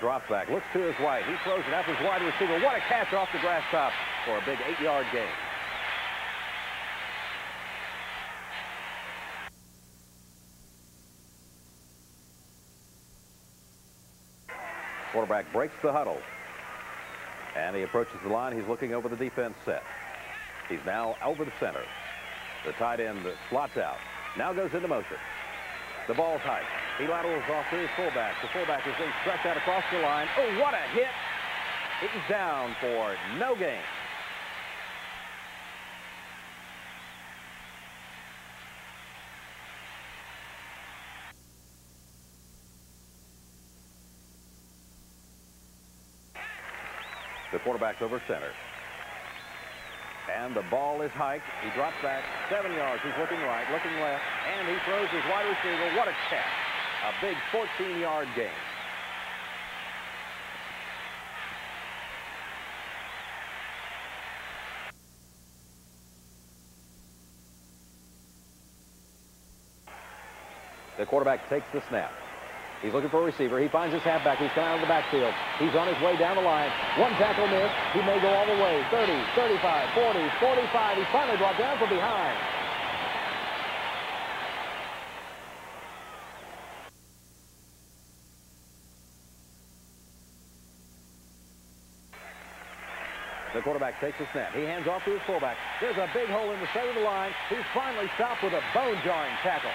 Quarterback drops back, looks to his right. He throws it after his wide receiver. What a catch off the grass top for a big eight-yard gain. Quarterback breaks the huddle. And he approaches the line. He's looking over the defense set. He's now over the center. The tight end slots out. Now goes into motion. The ball's high. He laterals off to his fullback. The fullback is then stretched out across the line. Oh, what a hit. He's down for no gain. The quarterback's over center. And the ball is hiked. He drops back seven yards. He's looking right, looking left, and he throws his wide receiver. What a catch. A big 14-yard gain. The quarterback takes the snap. He's looking for a receiver. He finds his halfback. He's coming out of the backfield. He's on his way down the line. One tackle miss. He may go all the way. 30, 35, 40, 45. He's finally brought down from behind. The quarterback takes a snap. He hands off to his fullback. There's a big hole in the center of the line. He's finally stopped with a bone-jarring tackle.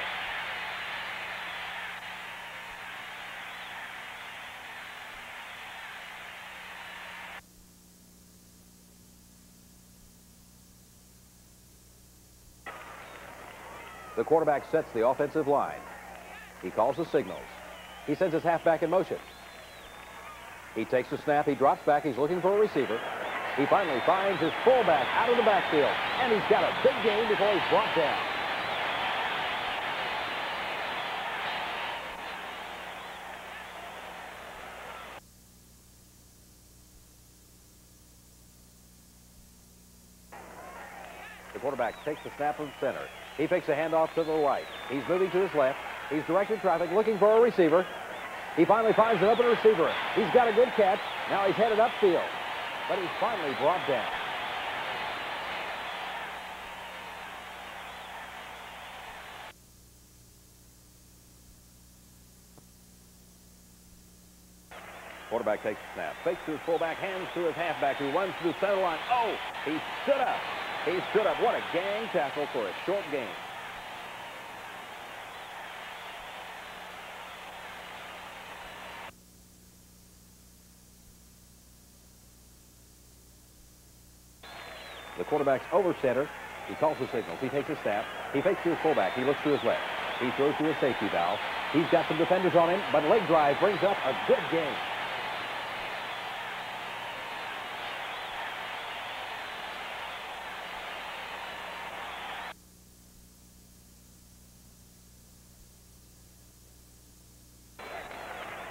The quarterback sets the offensive line. He calls the signals. He sends his halfback in motion. He takes the snap. He drops back. He's looking for a receiver. He finally finds his fullback out of the backfield. And he's got a big gain before he's brought down. The quarterback takes the snap from center. He fakes a handoff to the right. He's moving to his left. He's directing traffic, looking for a receiver. He finally finds an open receiver. He's got a good catch. Now he's headed upfield. But he's finally brought down. Quarterback takes the snap. Fakes to his fullback, hands to his halfback who runs through the center line. Oh, he stood up. He stood up. What a gang tackle for a short game. Quarterback's over center. He calls the signals. He takes a snap. He fakes to his fullback. He looks to his left. He throws to his safety valve. He's got some defenders on him, but leg drive brings up a good game.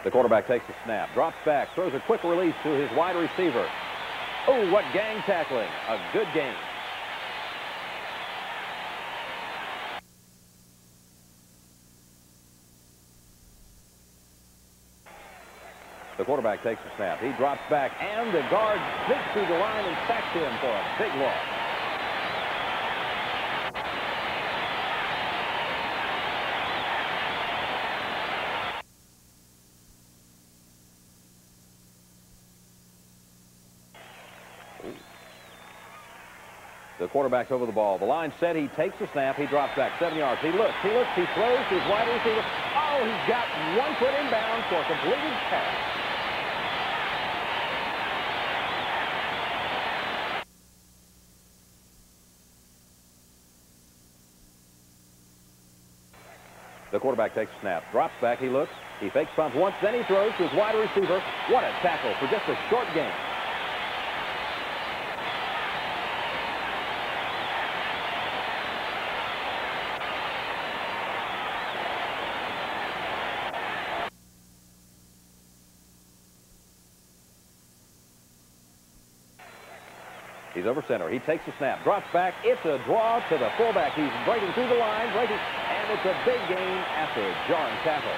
The quarterback takes the snap, drops back, throws a quick release to his wide receiver. Oh, what gang tackling. A good game. The quarterback takes the snap. He drops back, and the guard sneaks through the line and sacks him for a big loss. Quarterback's over the ball. The line set. He takes the snap. He drops back seven yards. He looks. He looks. He throws to his wide receiver. Oh, he's got one foot inbound for a completed pass. The quarterback takes a snap, drops back, he looks, he fakes pumps once, then he throws to his wide receiver. What a tackle for just a short game. He's over center. He takes the snap, drops back. It's a draw to the fullback. He's breaking through the line, breaking, and it's a big gain after a jarring tackle.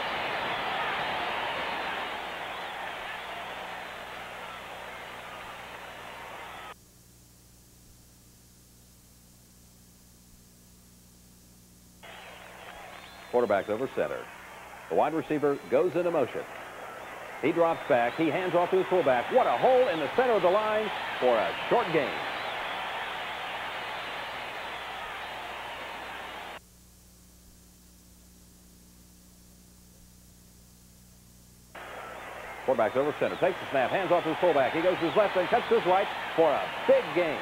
Quarterback's over center. The wide receiver goes into motion. He drops back. He hands off to his fullback. What a hole in the center of the line for a short game. Quarterback's over center. Takes the snap. Hands off his fullback. He goes to his left and cuts to his right for a big gain.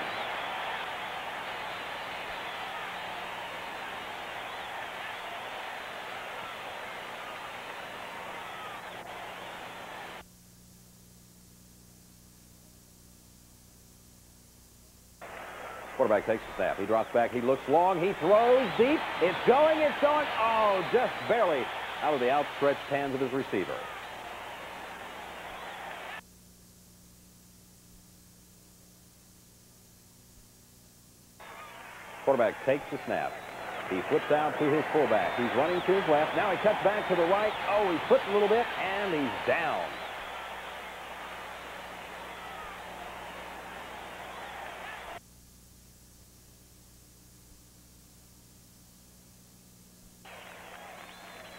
Quarterback takes the snap. He drops back. He looks long. He throws deep. It's going. It's going. Oh, just barely out of the outstretched hands of his receiver. Quarterback takes the snap. He flips out to his fullback. He's running to his left. Now he cuts back to the right. Oh, he flips a little bit, and he's down.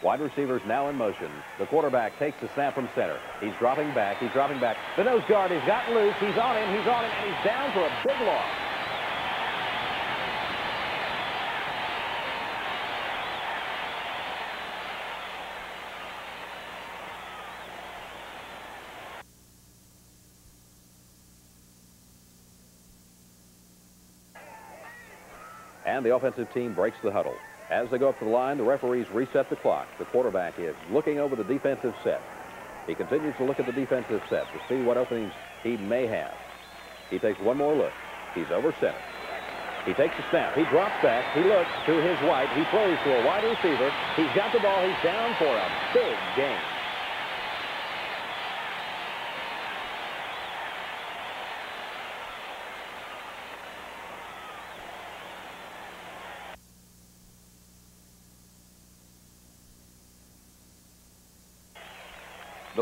Wide receivers now in motion. The quarterback takes the snap from center. He's dropping back. He's dropping back. The nose guard has gotten loose. He's on him. He's on him. And he's down for a big loss. And the offensive team breaks the huddle. As they go up to the line, the referees reset the clock. The quarterback is looking over the defensive set. He continues to look at the defensive set to see what openings he may have. He takes one more look. He's over center. He takes the snap. He drops back. He looks to his right. He throws to a wide receiver. He's got the ball. He's down for a big game.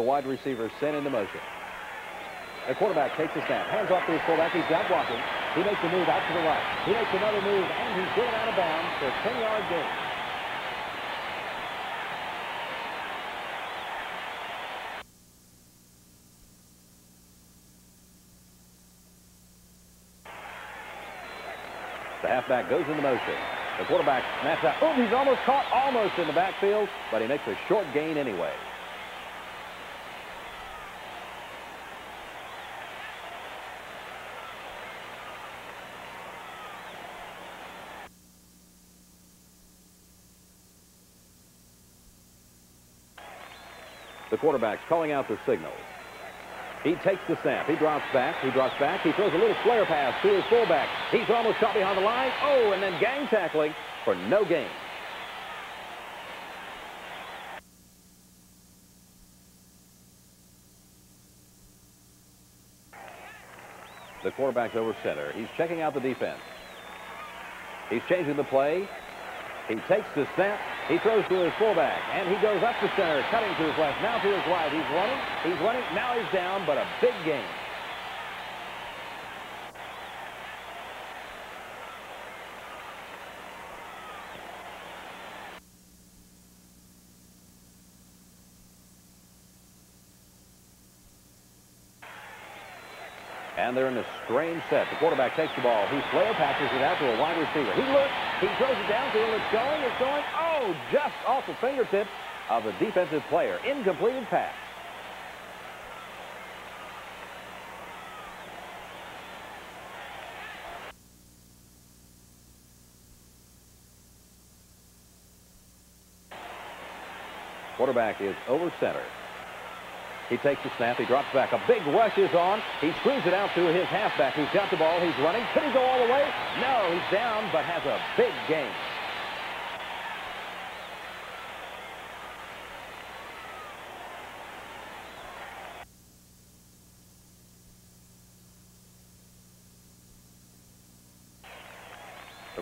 Wide receiver sent into motion. The quarterback takes the snap, hands off to his fullback. He's got blocking. He makes a move out to the right. He makes another move, and he's going out of bounds for a 10-yard gain. The halfback goes into motion. The quarterback snaps out. Oh, he's almost caught, almost in the backfield, but he makes a short gain anyway. The quarterback's calling out the signal. He takes the snap. He drops back. He drops back. He throws a little flare pass to his fullback. He's almost caught behind the line. Oh, and then gang tackling for no gain. The quarterback's over center. He's checking out the defense. He's changing the play. He takes the snap. He throws to his fullback, and he goes up the center, cutting to his left, now to his right. He's running. He's running. Now he's down, but a big game. And they're in a strange set. The quarterback takes the ball. He flare passes it out to a wide receiver. He looks. He throws it down to him. It's going. It's going. Oh, just off the fingertips of the defensive player. Incompleted pass. Quarterback is over center. He takes the snap. He drops back. A big rush is on. He screens it out to his halfback. He's got the ball. He's running. Could he go all the way? No, he's down, but has a big gain.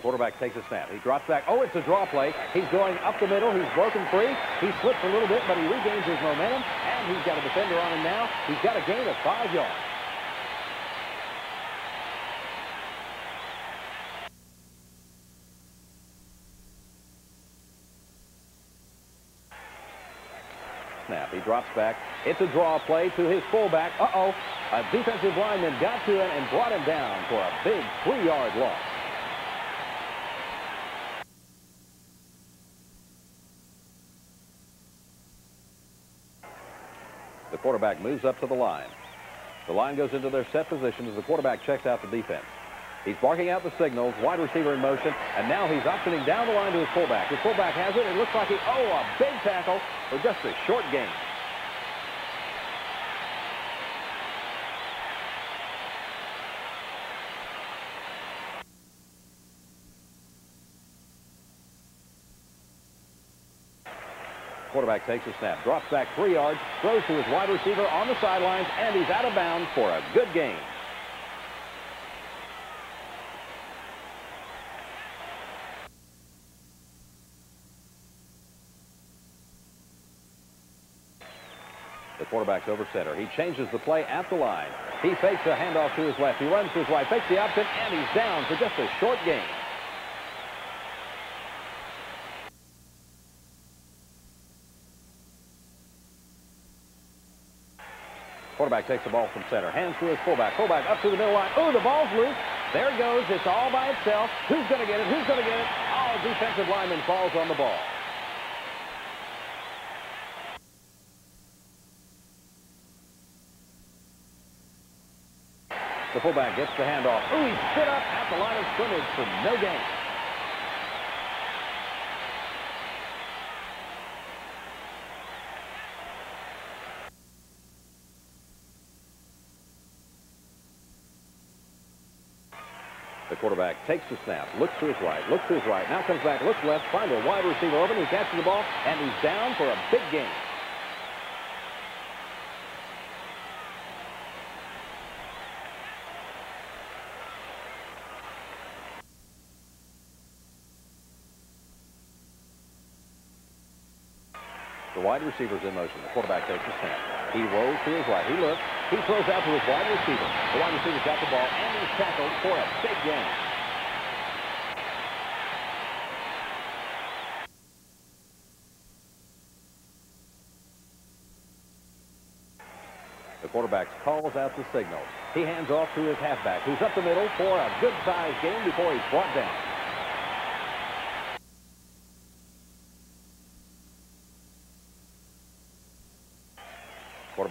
Quarterback takes a snap. He drops back. Oh, it's a draw play. He's going up the middle. He's broken free. He slips a little bit, but he regains his momentum, and he's got a defender on him now. He's got a gain of five yards. snap. He drops back. It's a draw play to his fullback. Uh-oh. A defensive lineman got to him and brought him down for a big three-yard loss. Quarterback moves up to the line. The line goes into their set position as the quarterback checks out the defense. He's barking out the signals, wide receiver in motion, and now he's optioning down the line to his fullback. His fullback has it. It looks like he, oh, a big tackle for just a short gain. Quarterback takes a snap, drops back three yards, throws to his wide receiver on the sidelines, and he's out of bounds for a good game. The quarterback's over center. He changes the play at the line. He fakes a handoff to his left. He runs to his right, fakes the option, and he's down for just a short gain. Quarterback takes the ball from center. Hands to his fullback. Fullback up to the middle line. Oh, the ball's loose. There it goes. It's all by itself. Who's going to get it? Who's going to get it? Oh, defensive lineman falls on the ball. The fullback gets the handoff. Ooh, he stood up at the line of scrimmage for no gain. Quarterback takes the snap, looks to his right, looks to his right, now comes back, looks left, finds a wide receiver open, he catches the ball, and he's down for a big gain. The wide receiver's in motion. The quarterback takes the snap. He rolls to his right. He looks. He throws out to his wide receiver. The wide receiver's got the ball, and he's tackled for a big gain. The quarterback calls out the signal. He hands off to his halfback, who's up the middle for a good-sized gain before he's brought down.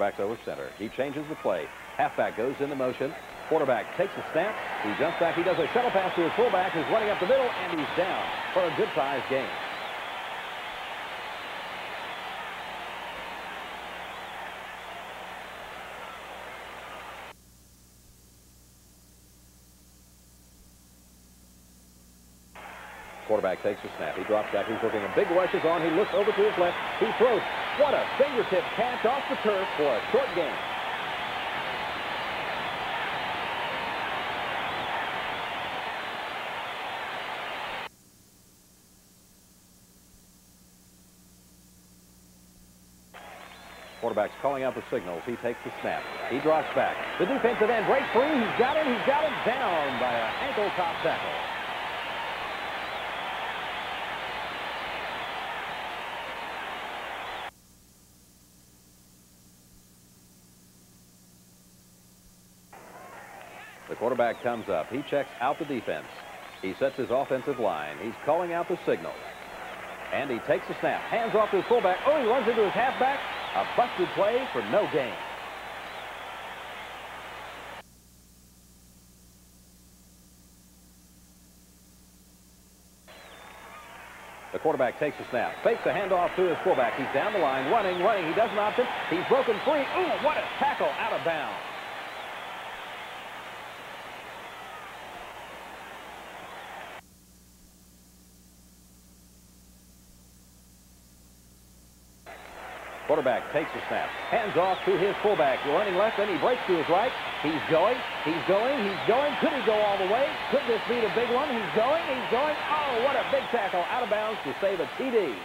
Quarterback's over center. He changes the play. Halfback goes into motion. Quarterback takes a snap. He jumps back. He does a shuttle pass to his fullback who's running up the middle, and he's down for a good-sized gain. Quarterback takes a snap. He drops back. He's looking. A big rush is on. He looks over to his left. He throws. What a fingertip catch off the turf for a short gain. Quarterback's calling out the signals. He takes the snap. He drops back. The defensive end breaks free. He's got it. He's got it down by an ankle top tackle. Quarterback comes up. He checks out the defense. He sets his offensive line. He's calling out the signals. And he takes the snap. Hands off to his fullback. Oh, he runs into his halfback. A busted play for no gain. The quarterback takes the snap, fakes the handoff to his fullback. He's down the line, running, running. He doesn't option. He's broken free. Ooh, what a tackle out of bounds. Quarterback takes the snap. Hands off to his fullback. Running left, then he breaks to his right. He's going. He's going. He's going. Could he go all the way? Could this be the big one? He's going. He's going. Oh, what a big tackle out of bounds to save a TD.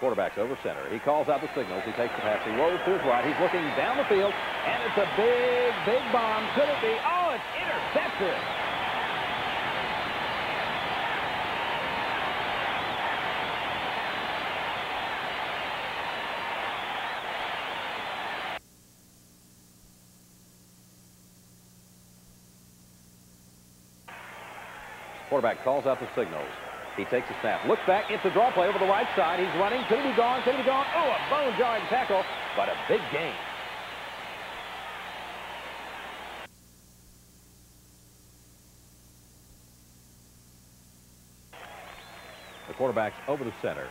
Quarterback's over center. He calls out the signals. He takes the pass. He rolls to his right. He's looking down the field, and it's a big, big bomb. Could it be? Oh, it's intercepted. Quarterback calls out the signals. He takes a snap, looks back, it's a draw play over the right side. He's running. Could he be gone? Could he be gone? Oh, a bone-jarring tackle, but a big gain. The quarterback's over the center.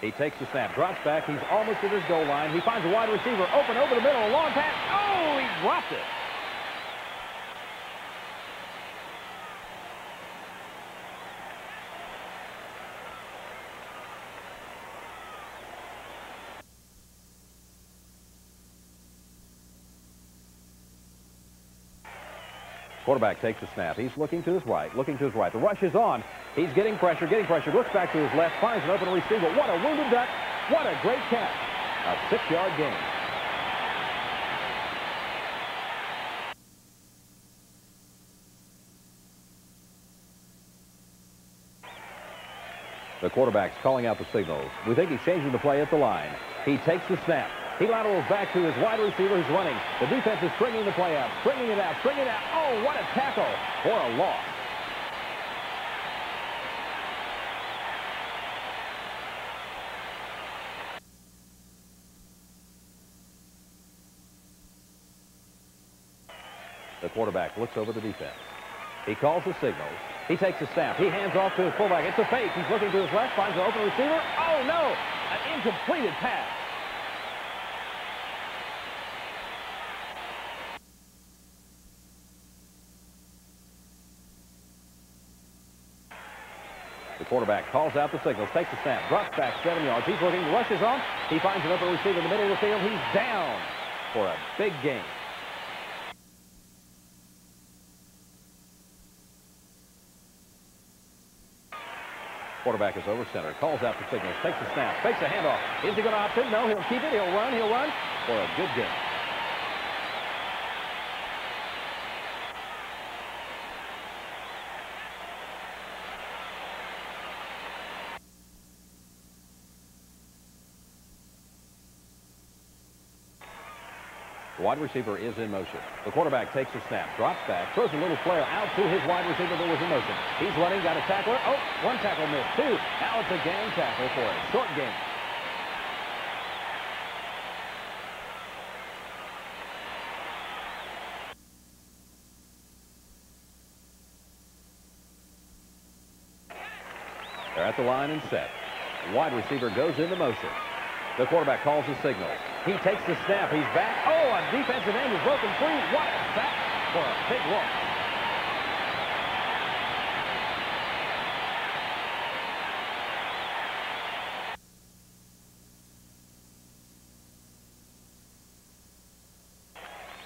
He takes the snap, drops back. He's almost at his goal line. He finds a wide receiver open over the middle. A long pass. Oh, he dropped it. Quarterback takes a snap. He's looking to his right, looking to his right. The rush is on. He's getting pressure, getting pressure. Looks back to his left, finds an open receiver. What a wounded duck. What a great catch. A six-yard gain. The quarterback's calling out the signals. We think he's changing the play at the line. He takes the snap. He laterals back to his wide receiver who's running. The defense is stringing the play out, stringing it out, stringing it out. Oh, what a tackle for a loss. The quarterback looks over the defense. He calls the signals. He takes a snap. He hands off to his fullback. It's a fake. He's looking to his left, finds an open receiver. Oh, no! An incompleted pass. Quarterback calls out the signals, takes the snap, drops back seven yards. He's looking, rushes on. He finds an open receiver in the middle of the field. He's down for a big gain. Quarterback is over center, calls out the signals, takes the snap, fakes a handoff. Is he going to opt in? No, he'll keep it. He'll run. He'll run for a good gain. Wide receiver is in motion. The quarterback takes a snap, drops back, throws a little flare out to his wide receiver that was in motion. He's running, got a tackler. Oh, one tackle missed. Two. Now it's a gang tackle for a short game. They're at the line and set. Wide receiver goes into motion. The quarterback calls the signal. He takes the snap. He's back. Oh, a defensive end is broken free. What a for a big loss.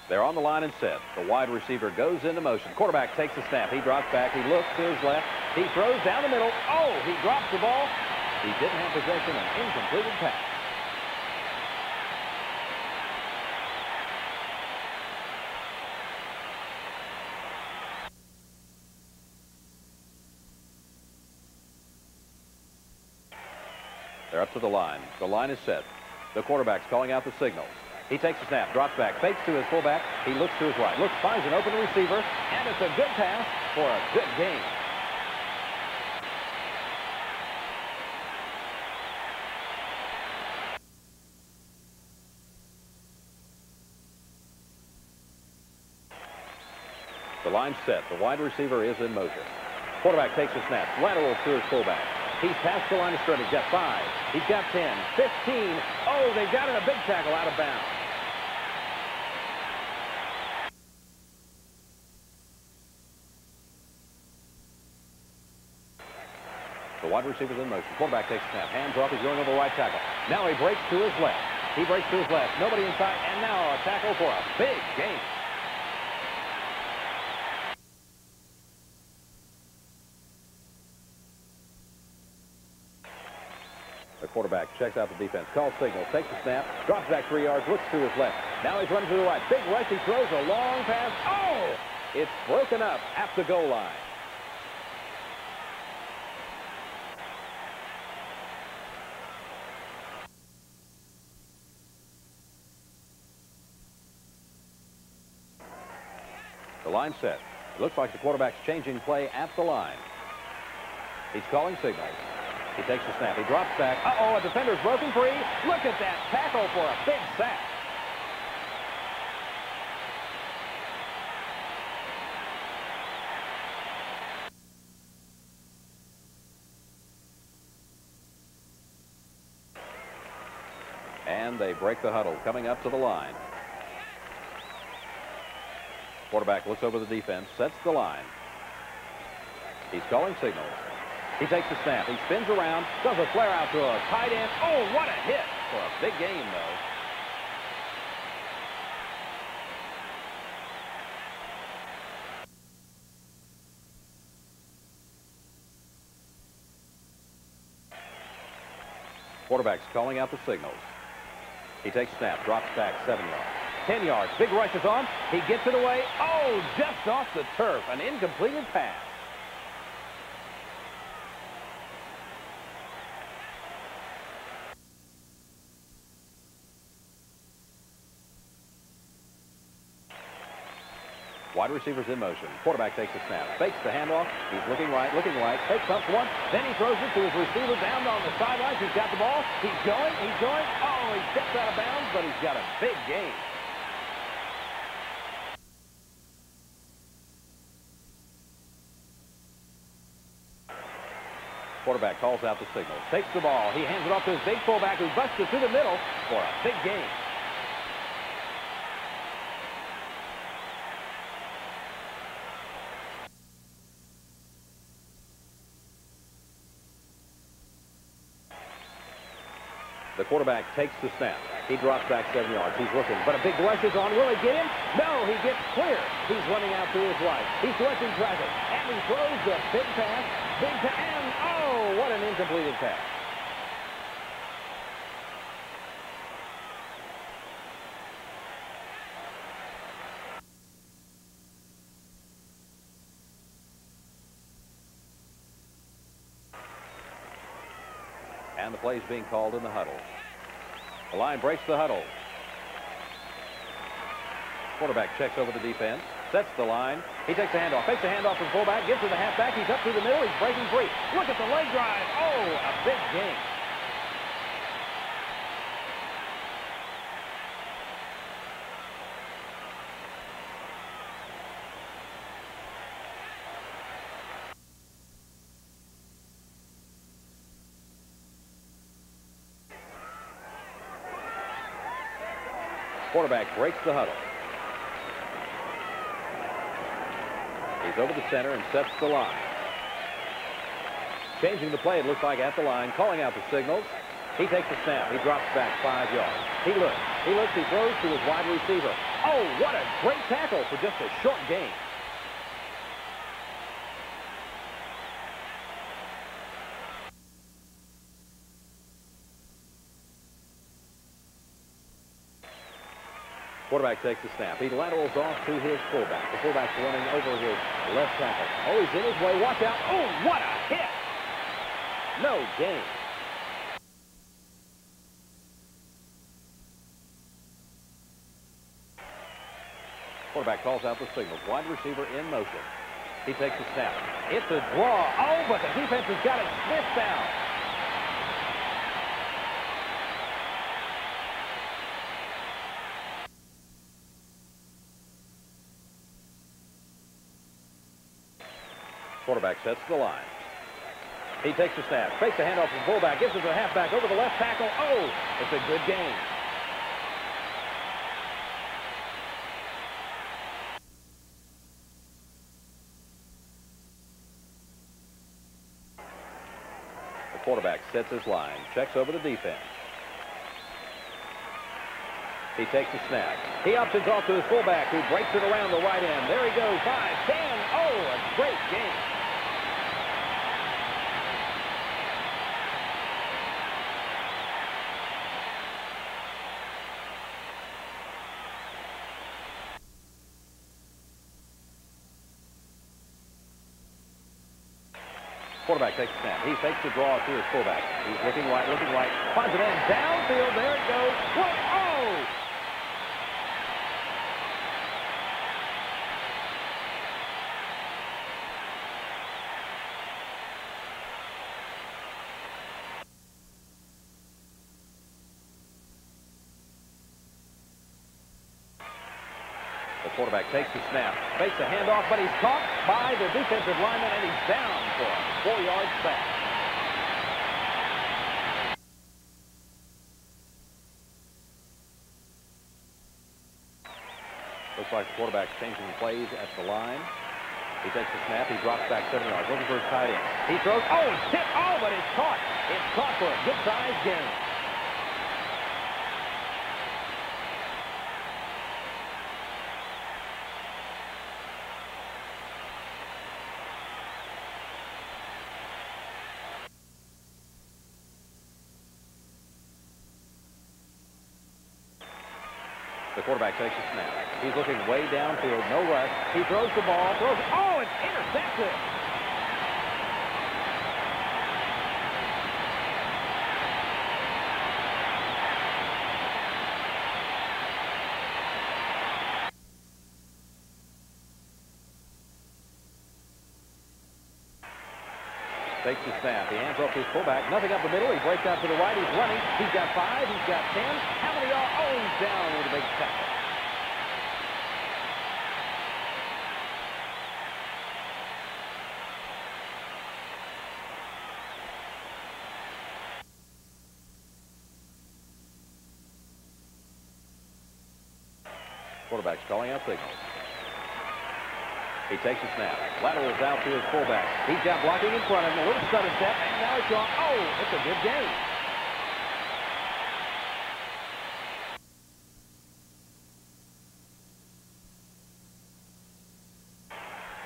They're on the line and set. The wide receiver goes into motion. Quarterback takes the snap. He drops back. He looks to his left. He throws down the middle. Oh, he drops the ball. He didn't have possession. An incompleted pass. To the line. The line is set. The quarterback's calling out the signals. He takes a snap, drops back, fakes to his fullback. He looks to his right, looks, finds an open receiver, and it's a good pass for a good game. The line set. The wide receiver is in motion. Quarterback takes a snap, lateral to his fullback. He's past the line of scrimmage. Got five. He's got 10, 15. Oh, they got it a big tackle out of bounds. The wide receiver's in motion. Quarterback takes snap. Hands off. He's going over right tackle. Now he breaks to his left. He breaks to his left. Nobody inside. And now a tackle for a big gain. The quarterback checks out the defense, calls signals, takes the snap, drops back three yards, looks to his left. Now he's running to the right. Big rush. He throws a long pass. Oh! It's broken up at the goal line. The line set. It looks like the quarterback's changing play at the line. He's calling signals. He takes the snap. He drops back. Uh-oh, a defender's broken free. Look at that tackle for a big sack. And they break the huddle coming up to the line. Quarterback looks over the defense, sets the line. He's calling signals. He takes the snap. He spins around, does a flare out to a tight end. Oh, what a hit for a big game, though. Quarterback's calling out the signals. He takes snap, drops back seven yards. 10 yards. Big rush is on. He gets it away. Oh, just off the turf. An incompleted pass. Wide receivers in motion. Quarterback takes the snap. Fakes the handoff. He's looking right, looking right. Takes up one. Then he throws it to his receiver down on the sidelines. He's got the ball. He's going. He's going. Oh, he steps out of bounds, but he's got a big game. Quarterback calls out the signal. Takes the ball. He hands it off to his big fullback who busts it to the middle for a big game. Quarterback takes the snap. He drops back seven yards. He's looking, but a big rush is on. Will he get him? No, he gets clear. He's running out to his right. He's directing traffic, and he throws the big pass. Big pass, and oh, what an incompleted pass. And the play's being called in the huddle. The line breaks the huddle. Quarterback checks over the defense, sets the line. He takes the handoff, takes the handoff from fullback, gives to the halfback. He's up through the middle. He's breaking free. Look at the leg drive. Oh, a big game. Quarterback breaks the huddle. He's over the center and sets the line. Changing the play, it looks like at the line, calling out the signals. He takes the snap. He drops back five yards. He looks. He looks. He throws to his wide receiver. Oh, what a great tackle for just a short gain. Quarterback takes the snap. He laterals off to his fullback. The fullback's running over his left tackle. Oh, he's in his way. Watch out. Oh, what a hit. No gain. Quarterback calls out the signals. Wide receiver in motion. He takes the snap. It's a draw. Oh, but the defense has got it sniffed out. Quarterback sets the line. He takes the snap, fakes the handoff from fullback, gives it to the halfback over the left tackle. Oh, it's a good game. The quarterback sets his line, checks over the defense. He takes the snap. He options off to his fullback, who breaks it around the right end. There he goes, 5, 10. Oh, a great game. Quarterback takes the snap. He fakes the draw to his fullback. He's looking right, looking right. Finds it in. Downfield. There it goes. Oh! The quarterback takes the snap, fakes a handoff, but he's caught by the defensive lineman, and he's down for a four-yard sack. Looks like the quarterback's changing plays at the line. He takes the snap. He drops back seven yards. Looking for his tight end. He throws. Oh, it's hit. Oh, but it's caught. It's caught for a good-sized gain. Takes a snap. He's looking way downfield, no rush. He throws the ball, throws it. Oh, it's intercepted. Takes the snap. He hands off his fullback. Nothing up the middle. He breaks out to the right. He's running. He's got five. He's got ten. How many are? Oh, he's down with a big tackle. He takes a snap. Laterals out to his fullback. He's got blocking in front of him. A little stutter step, and now it's gone. Oh, it's a good game.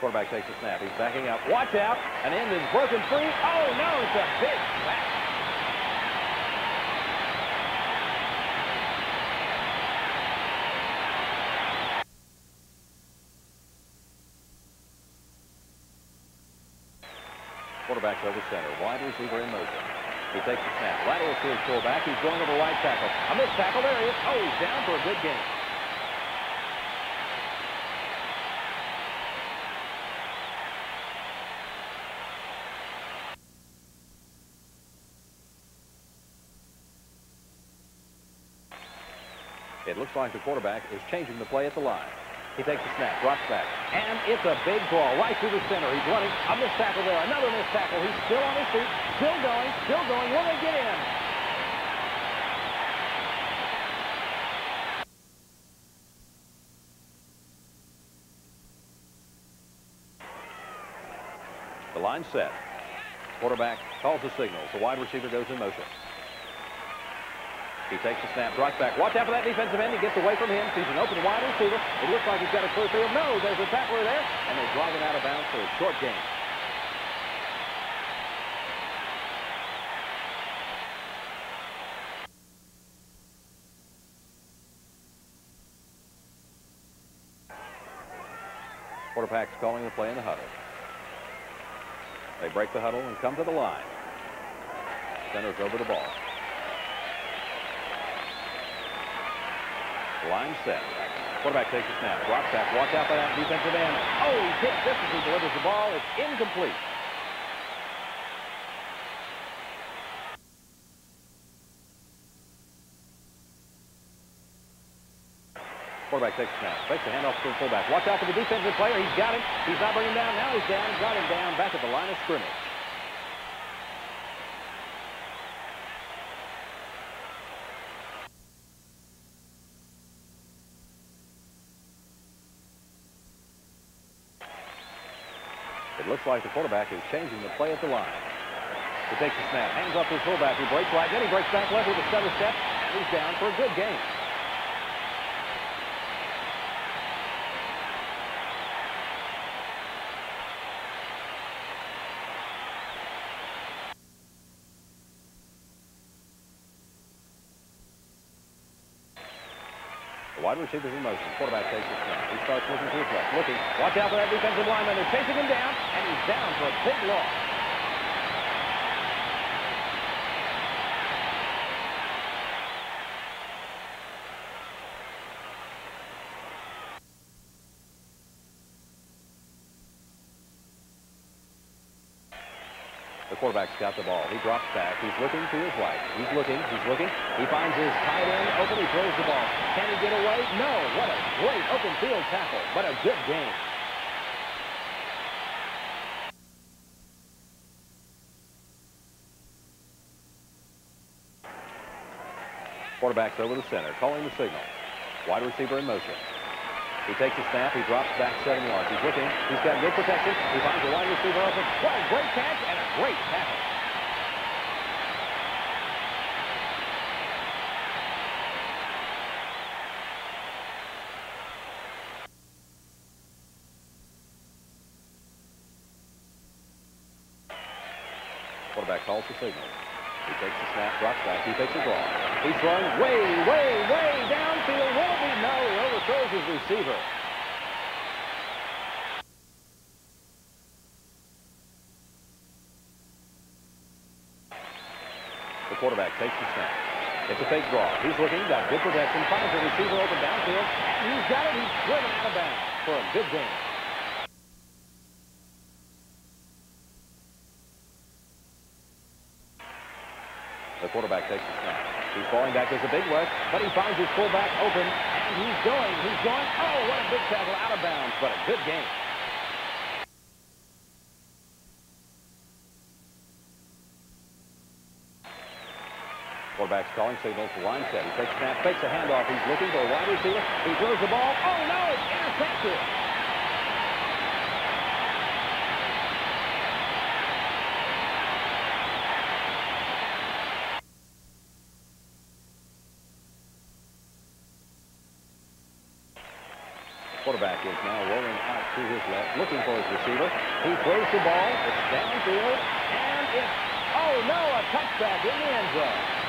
Quarterback takes a snap. He's backing up. Watch out. An end is broken free. Oh, no, it's a big sack. Quarterback over center. Wide receiver in motion. He takes the snap. Lateral to his fullback. He's going over right tackle. A missed tackle. There he is. Oh, he's down for a good game. It looks like the quarterback is changing the play at the line. He takes the snap, drops back, and it's a big ball right through the center. He's running. A missed tackle there. Another missed tackle. He's still on his feet, still going, still going. Will they get in? The line set. Quarterback calls the signal. The wide receiver goes in motion. He takes the snap, drops back. Watch out for that defensive end. He gets away from him. Sees an open wide receiver. It looks like he's got a clear field. No, there's a tackler there. And they drive him out of bounds for a short gain. Quarterback's calling the play in the huddle. They break the huddle and come to the line. Centers over the ball. Line set. Quarterback takes a snap. Drops back. Watch out for that defensive end. Oh, he's hit just as he delivers the ball. It's incomplete. Quarterback takes a snap. Fakes the handoff to the fullback. Watch out for the defensive player. He's got him. He's not bringing him down. Now he's down. Got him down back at the line of scrimmage. It looks like the quarterback is changing the play at the line. He takes the snap, hands off his fullback. He breaks right, then he breaks back left with a stutter step, he's down for a good game. Wide in motion. Quarterback takes snap. He starts looking to his left. Looking. Watch out for that defensive lineman. They're chasing him down, and he's down for a big loss. Quarterback's got the ball. He drops back. He's looking to his right. He's looking. He's looking. He finds his tight end open. He throws the ball. Can he get away? No. What a great open field tackle. But a good game. Quarterback's over the center, calling the signal. Wide receiver in motion. He takes a snap. He drops back seven yards. He's looking. He's got good protection. He finds a wide receiver open. What a great catch great tackle. Quarterback calls the signal. He takes the snap, drops back. He takes a draw. He's throwing way, way, way downfield. Will be? No. He overthrows his receiver. Quarterback takes the snap. It's a fake draw. He's looking, got good protection, finds the receiver open downfield, and he's got it. He's driven out of bounds for a good game. The quarterback takes the snap. He's falling back. There's a big rush, but he finds his fullback open, and he's going. He's going. Oh, what a big tackle out of bounds, but a good game. Quarterback's calling signals to set. He takes a snap, fakes a handoff. He's looking for a wide receiver. He throws the ball. Oh, no, it's intercepted. Quarterback is now rolling out to his left, looking for his receiver. He throws the ball. It's downfield, and it's, oh no, a touchback in the end zone.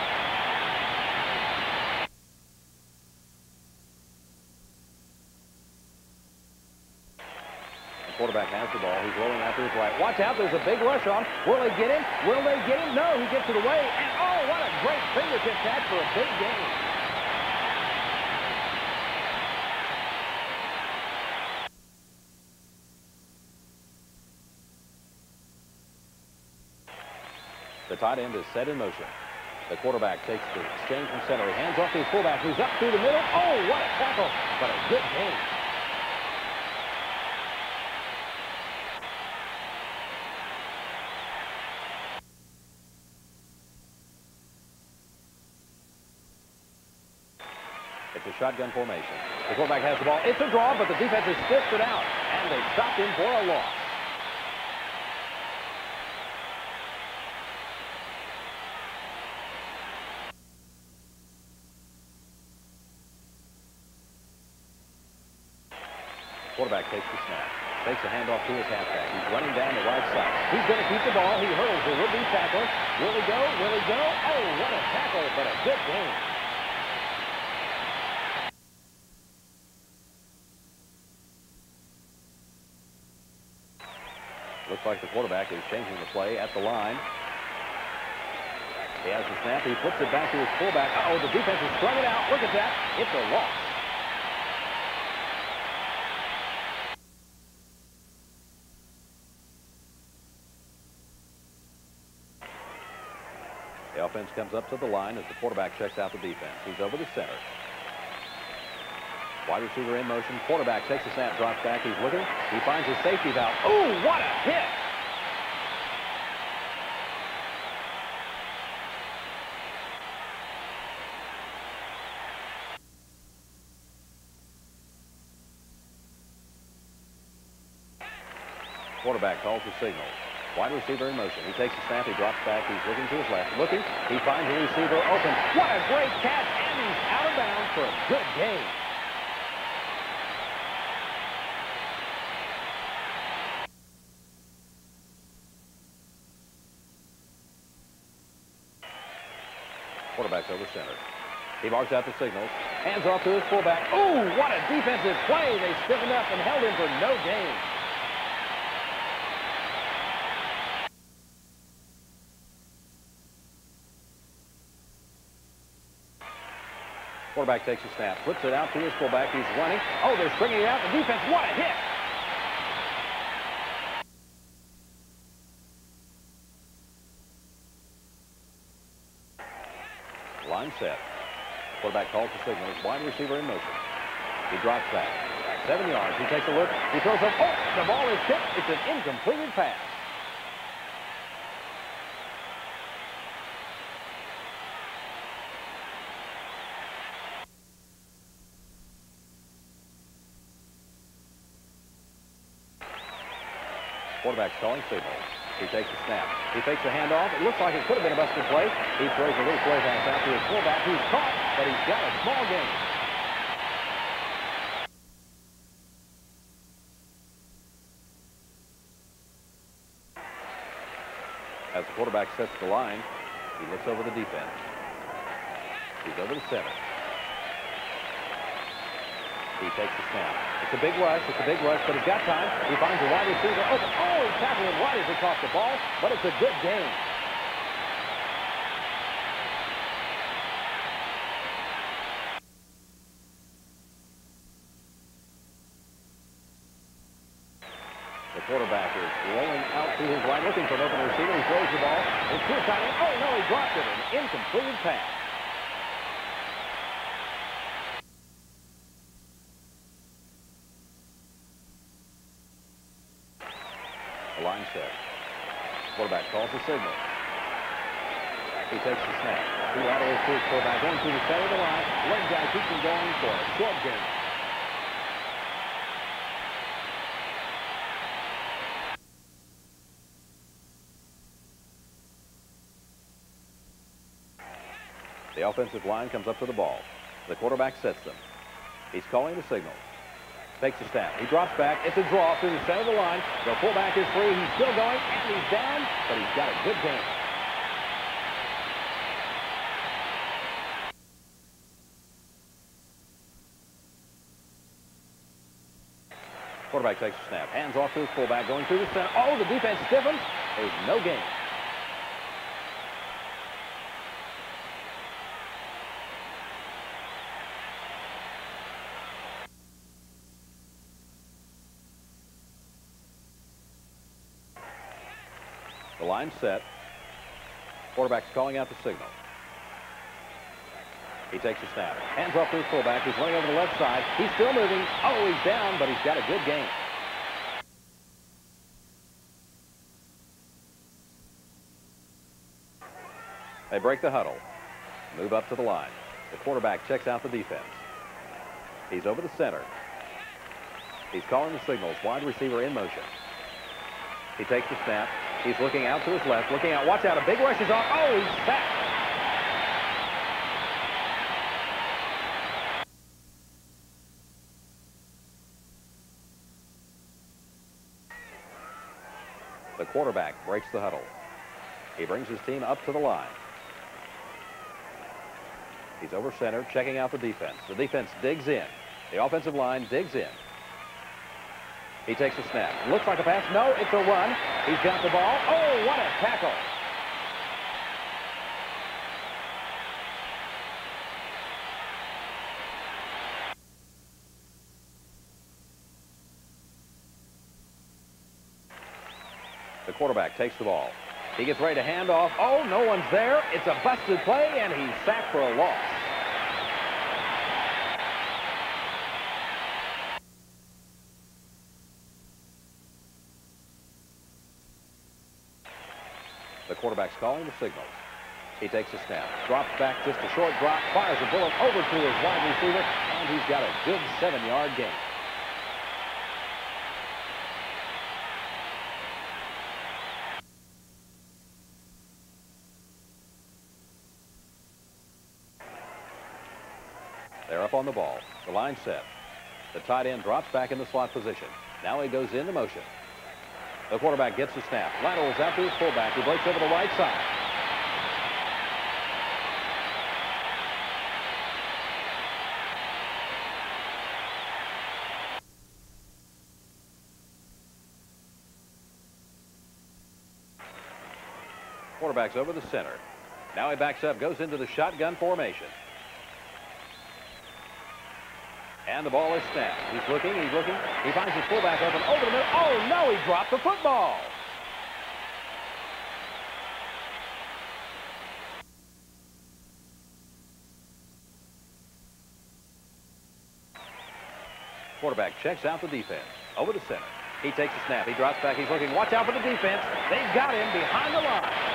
Quarterback has the ball. He's rolling out to his right. Watch out, there's a big rush on. Will they get him? Will they get him? No, he gets it away. And oh, what a great fingertip catch for a big game. The tight end is set in motion. The quarterback takes the exchange from center. He hands off to his fullback, who's up through the middle. Oh, what a tackle, but a good game. Shotgun formation. The quarterback has the ball. It's a draw, but the defense has stiffed it out, and they stopped him for a loss. Quarterback takes the snap. Takes a handoff to his halfback. He's running down the right side. He's going to keep the ball. He hurdles the would-be tackler. Will he go? Will he go? Oh, what a tackle, but a good game. Like the quarterback is changing the play at the line. He has the snap. He flips it back to his fullback. Uh oh the defense has strung it out. Look at that. It's a loss. The offense comes up to the line as the quarterback checks out the defense. He's over the center. Wide receiver in motion. Quarterback takes a snap, drops back. He's looking. He finds his safety valve. Oh, what a hit! Quarterback calls the signal. Wide receiver in motion. He takes a snap. He drops back. He's looking to his left. Looking. He finds the receiver open. What a great catch. And he's out of bounds for a good game. Over center. He marks out the signals. Hands off to his fullback. Oh, what a defensive play. They stiffened up and held him for no gain. Quarterback takes a snap, flips it out to his fullback. He's running. Oh, they're stringing it out. The defense, what a hit! line set. Quarterback calls the signals. Wide receiver in motion. He drops back. Seven yards. He takes a look. He throws up. Oh, the ball is tipped. It's an incompleted pass. Quarterback's calling signals. He takes a snap. He takes a handoff. It looks like it could have been a busted play. He throws a little play pass out to his fullback, who's caught, but he's got a small gain. As the quarterback sets the line, he looks over the defense. He's over the center. He takes the snap. It's a big rush. It's a big rush, but he's got time. He finds a wide receiver open. Oh, he's tackling wide as he caught the ball, but it's a good game. The quarterback is rolling out to his right, looking for an open receiver. He throws the ball. It's too tight. Oh, no, he dropped it. An incompleted pass. The line set. Quarterback calls the signal. He takes the snap. Laterals to his quarterback, going through the center of the line. Leg guy keeps him going for a short gain. The offensive line comes up to the ball. The quarterback sets them. He's calling the signal. Takes a snap. He drops back. It's a draw through the center of the line. The fullback is free. He's still going, and he's down, but he's got a good game. Quarterback takes a snap. Hands off to his fullback, going through the center. Oh, the defense stiffens. There's no gain. Set. Quarterback's calling out the signal. He takes a snap. Hands off to his fullback. He's running over the left side. He's still moving. Oh, he's down, but he's got a good game. They break the huddle. Move up to the line. The quarterback checks out the defense. He's over the center. He's calling the signals. Wide receiver in motion. He takes the snap. He's looking out to his left, looking out. Watch out, a big rush is on. Oh, he's sacked. The quarterback breaks the huddle. He brings his team up to the line. He's over center, checking out the defense. The defense digs in. The offensive line digs in. He takes a snap. Looks like a pass. No, it's a run. He's got the ball. Oh, what a tackle. The quarterback takes the ball. He gets ready to hand off. Oh, no one's there. It's a busted play, and he's sacked for a loss. Quarterback's calling the signals. He takes a snap, drops back just a short drop, fires a bullet over to his wide receiver, and he's got a good seven-yard gain. They're up on the ball. The line set. The tight end drops back in the slot position. Now he goes into motion. The quarterback gets the snap. Laterals out to his fullback. He breaks over the right side. Quarterback's over the center. Now he backs up, goes into the shotgun formation. And the ball is snapped. He's looking, he's looking. He finds his fullback open over the middle. Oh, no, he dropped the football. Quarterback checks out the defense. Over the center. He takes the snap. He drops back. He's looking. Watch out for the defense. They've got him behind the line.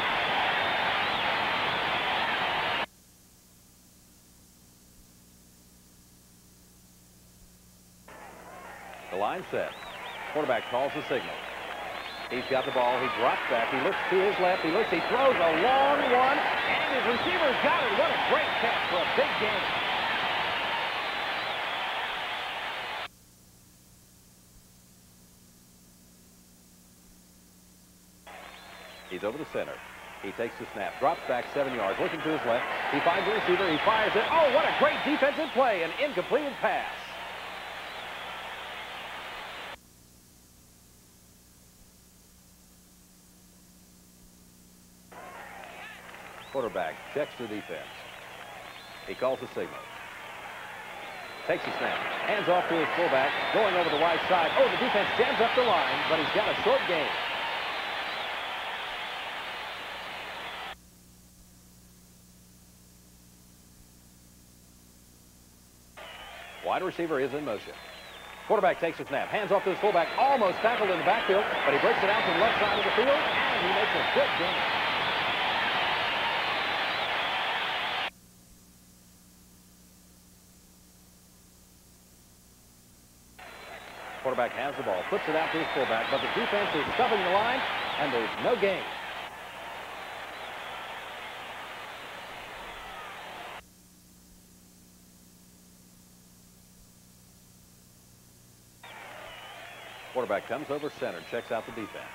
Line set. Quarterback calls the signal. He's got the ball. He drops back. He looks to his left. He looks. He throws a long one. And his receiver's got it. What a great catch for a big game. He's over the center. He takes the snap, drops back seven yards, looking to his left. He finds the receiver. He fires it. Oh, what a great defensive play. An incomplete pass. Quarterback checks the defense. He calls the signal. Takes the snap. Hands off to his fullback. Going over the right side. Oh, the defense jams up the line, but he's got a short gain. Wide receiver is in motion. Quarterback takes a snap, hands off to his fullback, almost tackled in the backfield, but he breaks it out to the left side of the field, and he makes a good gain. Quarterback has the ball, puts it out to his fullback, but the defense is stuffing the line, and there's no gain. Quarterback comes over center, checks out the defense.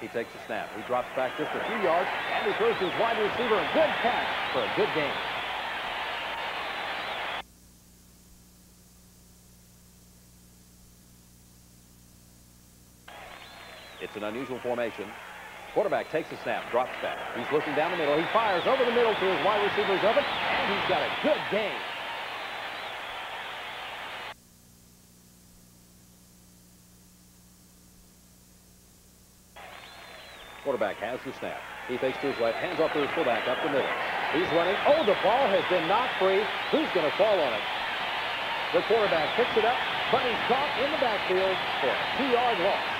He takes a snap. He drops back just a few yards, and he throws to his wide receiver. A good catch for a good game. Unusual formation. Quarterback takes a snap, drops back. He's looking down the middle. He fires over the middle to his wide receivers open, and he's got a good game. Quarterback has the snap. He fakes to his left, hands off to his fullback up the middle. He's running. Oh, the ball has been knocked free. Who's going to fall on it? The quarterback picks it up, but he's caught in the backfield for a two-yard loss.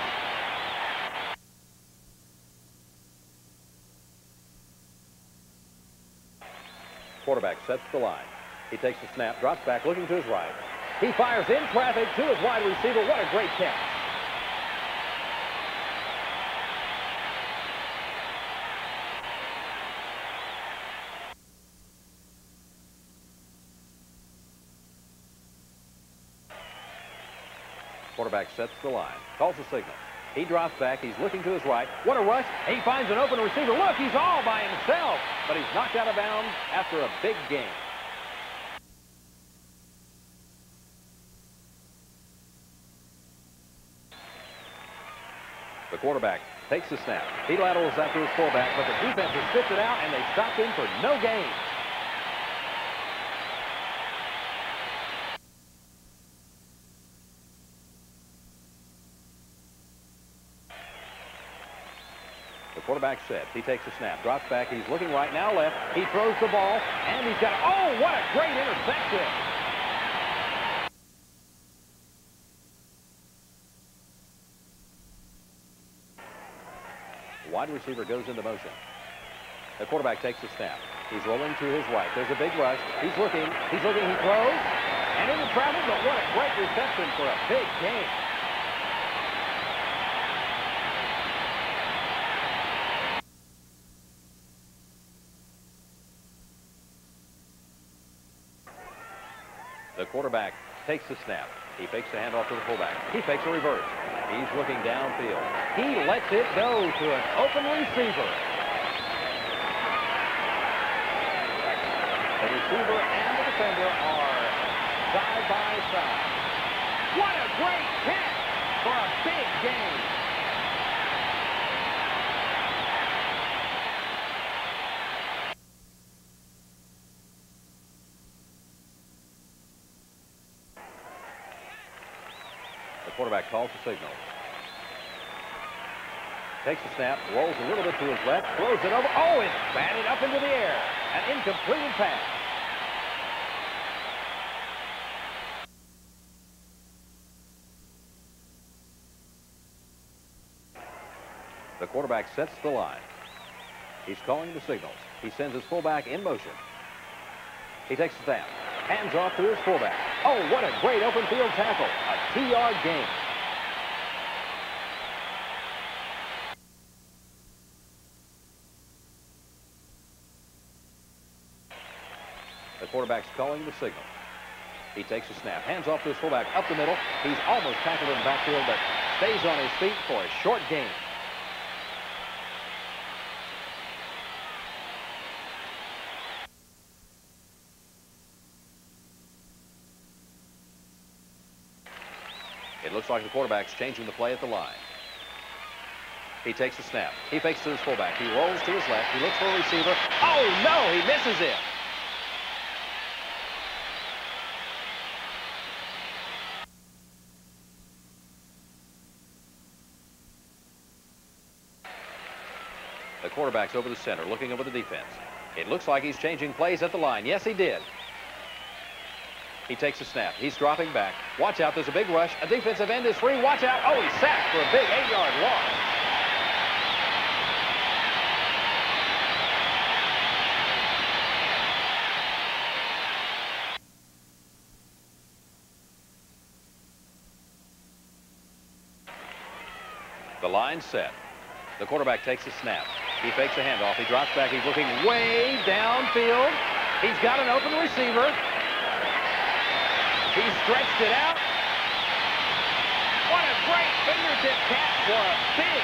Quarterback sets the line. He takes the snap, drops back, looking to his right. He fires in traffic to his wide receiver. What a great catch. Quarterback sets the line, calls the signal. He drops back. He's looking to his right. What a rush. He finds an open receiver. Look, he's all by himself. But he's knocked out of bounds after a big game. The quarterback takes the snap. He laterals after his fullback, but the defense has spits it out, and they stop him for no gain. Quarterback sets. He takes a snap, drops back. He's looking right now left. He throws the ball, and he's got, oh, what a great interception. Wide receiver goes into motion. The quarterback takes a snap. He's rolling to his right. There's a big rush. He's looking. He's looking. He throws. And into travel, but what a great reception for a big game. Quarterback takes the snap. He fakes the handoff to the fullback. He fakes a reverse. He's looking downfield. He lets it go to an open receiver. The receiver and the defender are side by side. What a great catch for a big game. quarterback calls the signal. Takes the snap, rolls a little bit to his left, throws it over. Oh, it's batted up into the air. An incomplete pass. The quarterback sets the line. He's calling the signals. He sends his fullback in motion. He takes the snap. Hands off to his fullback. Oh, what a great open field tackle. A two-yard gain. The quarterback's calling the signal. He takes a snap, hands off to his fullback, up the middle. He's almost tackled in the backfield, but stays on his feet for a short gain. It looks like the quarterback's changing the play at the line. He takes the snap. He fakes to his fullback. He rolls to his left. He looks for a receiver. Oh, no, he misses it. The quarterback's over the center, looking over the defense. It looks like he's changing plays at the line. Yes, he did. He takes a snap. He's dropping back. Watch out. There's a big rush. A defensive end is free. Watch out. Oh, he's sacked for a big eight-yard loss. The line set. The quarterback takes a snap. He fakes a handoff. He drops back. He's looking way downfield. He's got an open receiver. He stretched it out. What a great fingertip catch for a big.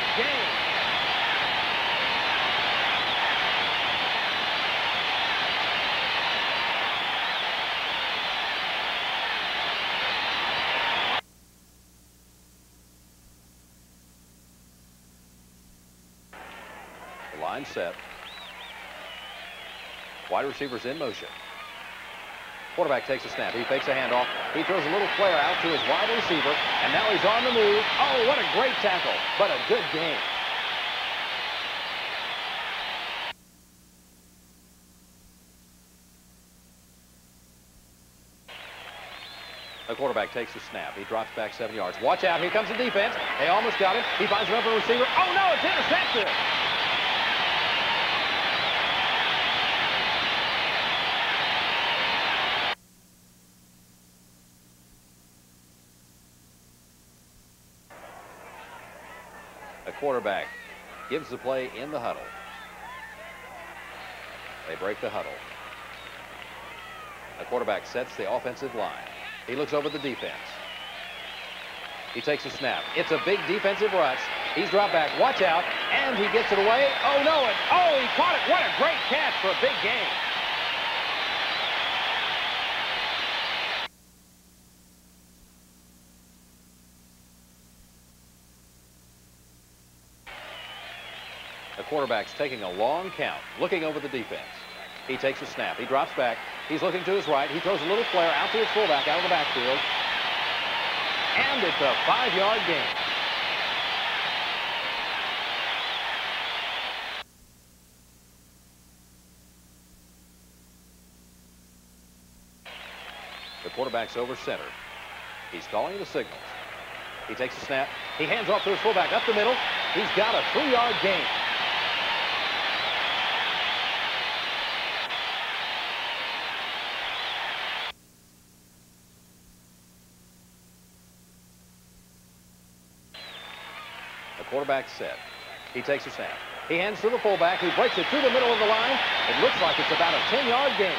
The line set. Wide receivers in motion. Quarterback takes a snap. He fakes a handoff. He throws a little flare out to his wide receiver, and now he's on the move. Oh, what a great tackle, but a good game. The quarterback takes a snap. He drops back seven yards. Watch out. Here comes the defense. They almost got him. He finds an open receiver. Oh, no, it's intercepted. Quarterback gives the play in the huddle. They break the huddle. The quarterback sets the offensive line. He looks over the defense. He takes a snap. It's a big defensive rush. He's dropped back. Watch out. And he gets it away. Oh, no. And, oh, he caught it. What a great catch for a big game. The quarterback's taking a long count, looking over the defense. He takes a snap. He drops back. He's looking to his right. He throws a little flare out to his fullback out of the backfield. And it's a five-yard gain. The quarterback's over center. He's calling the signals. He takes a snap. He hands off to his fullback up the middle. He's got a three-yard gain. The quarterback set. He takes a snap. He hands to the fullback. He breaks it through the middle of the line. It looks like it's about a 10-yard gain.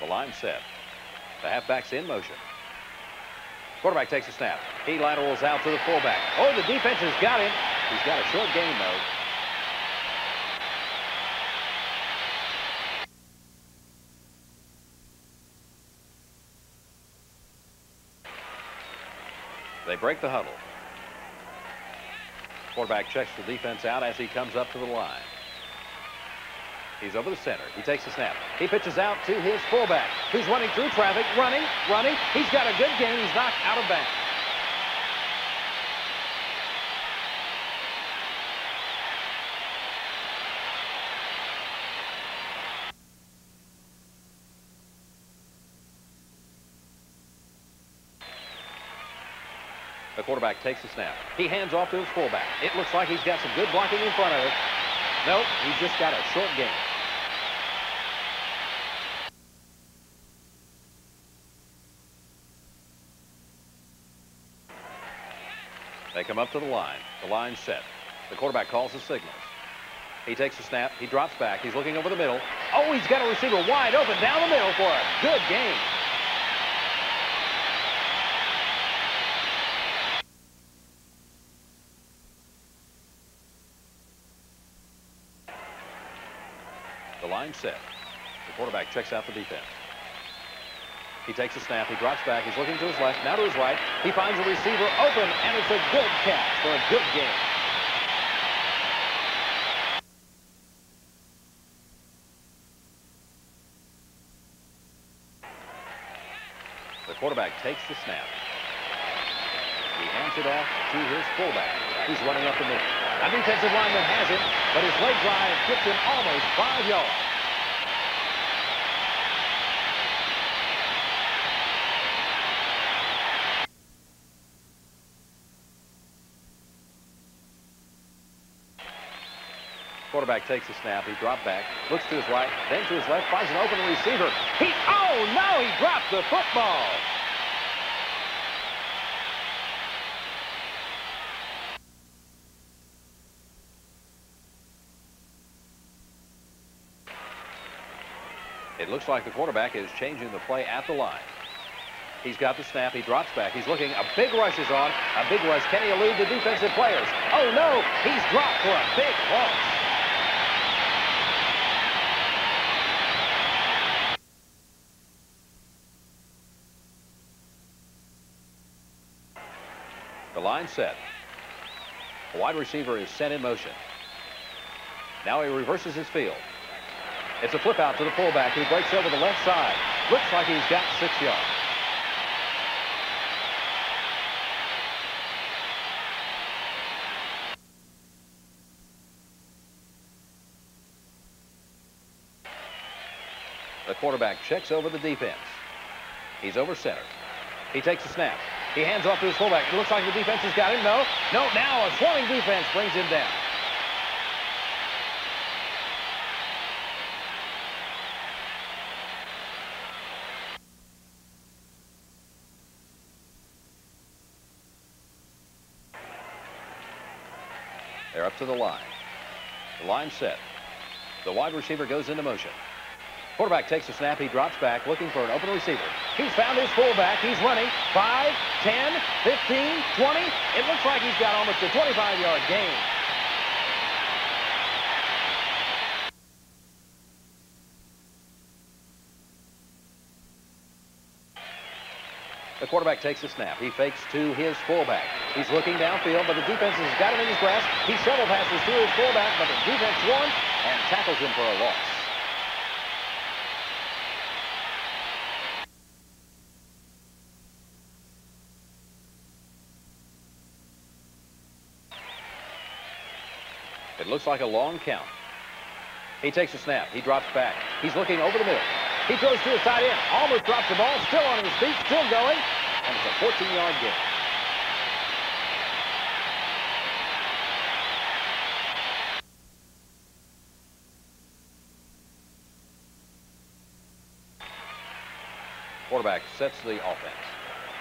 The line set. The halfback's in motion. Quarterback takes a snap. He laterals out to the fullback. Oh, the defense has got him. He's got a short game, though. Break the huddle. Quarterback checks the defense out as he comes up to the line. He's over the center. He takes the snap. He pitches out to his fullback, who's running through traffic, running, running. He's got a good game. He's knocked out of bounds. The quarterback takes the snap. He hands off to his fullback. It looks like he's got some good blocking in front of him. Nope, he's just got a short game. They come up to the line. The line set. The quarterback calls the signals. He takes the snap. He drops back. He's looking over the middle. Oh, he's got a receiver wide open down the middle for a good game. The line set. The quarterback checks out the defense. He takes a snap. He drops back. He's looking to his left. Now to his right. He finds a receiver open, and it's a good catch for a good game. The quarterback takes the snap. He hands it off to his fullback. He's running up the middle. A defensive lineman has it, but his leg drive gets him almost five yards. Quarterback takes the snap. He dropped back, looks to his right, then to his left, finds an open receiver. He, oh no, he dropped the football. Looks like the quarterback is changing the play at the line. He's got the snap. He drops back. He's looking. A big rush is on. A big rush. Can he elude the defensive players? Oh, no. He's dropped for a big loss. The line set. A wide receiver is set in motion. Now he reverses his field. It's a flip out to the fullback who breaks over the left side. Looks like he's got six yards. The quarterback checks over the defense. He's over center. He takes the snap. He hands off to his fullback. It looks like the defense has got him. No. No, now a swarming defense brings him down. They're up to the line. The line set. The wide receiver goes into motion. Quarterback takes a snap. He drops back looking for an open receiver. He's found his fullback. He's running. 5, 10, 15, 20. It looks like he's got almost a 25-yard gain. Quarterback takes a snap. He fakes to his fullback. He's looking downfield, but the defense has got him in his grasp. He shovel passes to his fullback, but the defense warns and tackles him for a loss. It looks like a long count. He takes a snap. He drops back. He's looking over the middle. He throws to his tight end. Almost drops the ball. Still on his feet. Still going. And it's a 14-yard gain. Quarterback sets the offense.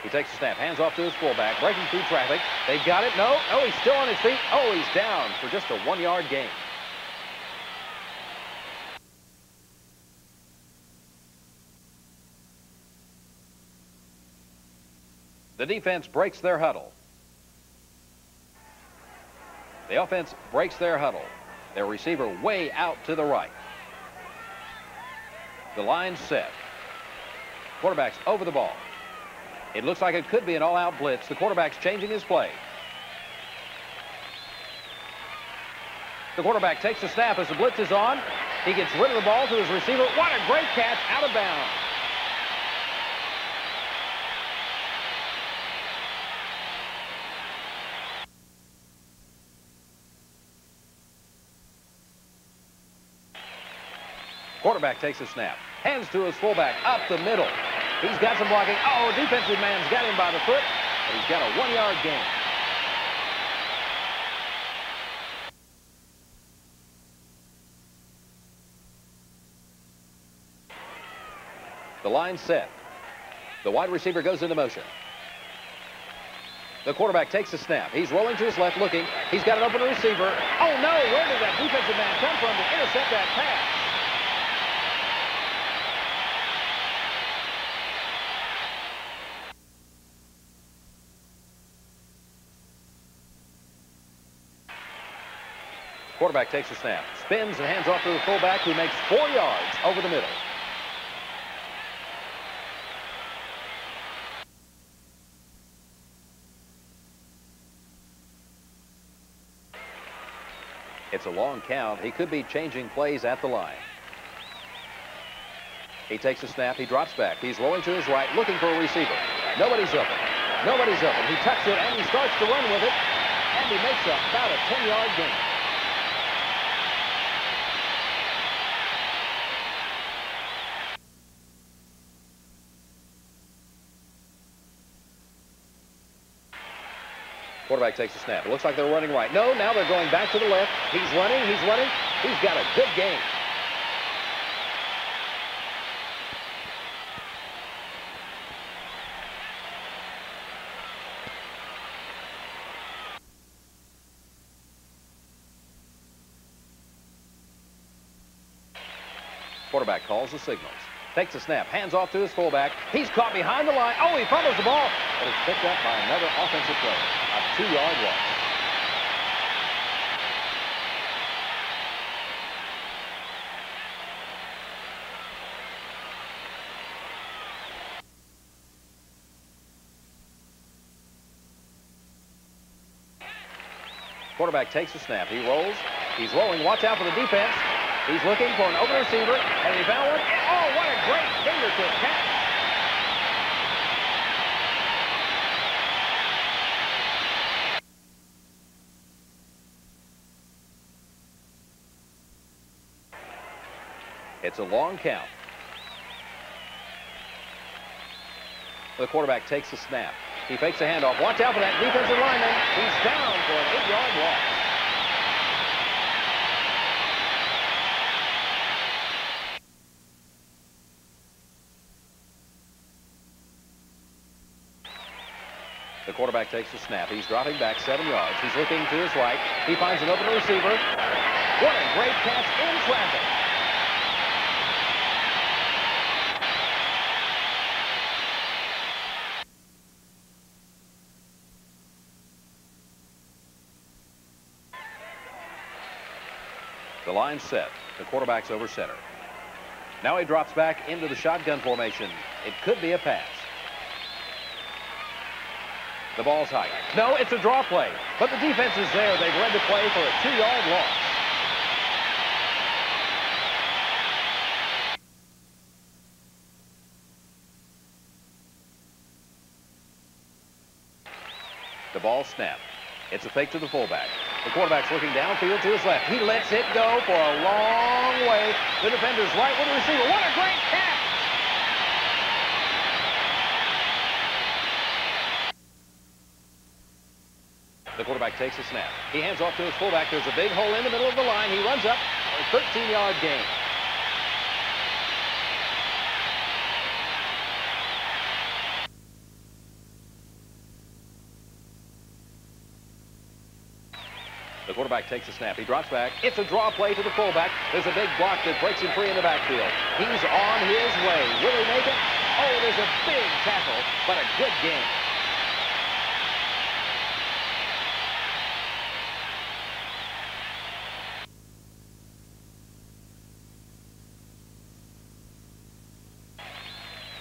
He takes the snap, hands off to his fullback, breaking through traffic. They've got it. No. Oh, he's still on his feet. Oh, he's down for just a one-yard gain. Defense breaks their huddle. The offense breaks their huddle. Their receiver way out to the right. The line set. Quarterback's over the ball. It looks like it could be an all-out blitz. The quarterback's changing his play. The quarterback takes the snap as the blitz is on. He gets rid of the ball to his receiver. What a great catch out of bounds. Quarterback takes a snap. Hands to his fullback up the middle. He's got some blocking. Oh, defensive man's got him by the foot. but he's got a one-yard gain. The line set. The wide receiver goes into motion. The quarterback takes the snap. He's rolling to his left, looking. He's got an open receiver. Oh, no! Where did that defensive man come from to intercept that pass? Quarterback takes the snap, spins and hands off to the fullback who makes four yards over the middle. It's a long count. He could be changing plays at the line. He takes a snap. He drops back. He's rolling to his right, looking for a receiver. Nobody's open. Nobody's open. He tucks it, and he starts to run with it. And he makes about a 10-yard gain. Quarterback takes a snap. It looks like they're running right. No, now they're going back to the left. He's running. He's running. He's got a good game. Quarterback calls the signals. Takes a snap. Hands off to his fullback. He's caught behind the line. Oh, he fumbles the ball. But it's picked up by another offensive player two-yard loss. Quarterback takes the snap. He rolls. He's rolling. Watch out for the defense. He's looking for an open receiver. And he found one. Oh, what a great fingertip catch. It's a long count. The quarterback takes the snap. He fakes a handoff. Watch out for that defensive lineman. He's down for an eight-yard loss. The quarterback takes the snap. He's dropping back seven yards. He's looking to his right. He finds an open receiver. What a great catch in traffic. The line set. The quarterback's over center. Now he drops back into the shotgun formation. It could be a pass. The ball's high. No, it's a draw play. But the defense is there. They've led the play for a two-yard loss. The ball snapped. It's a fake to the fullback. The quarterback's looking downfield to his left. He lets it go for a long way. The defender's right with the receiver. What a great catch! The quarterback takes a snap. He hands off to his fullback. There's a big hole in the middle of the line. He runs up a 13-yard gain. The quarterback takes a snap. He drops back. It's a draw play to the fullback. There's a big block that breaks him free in the backfield. He's on his way. Will he make it? Oh, there's a big tackle, but a good game.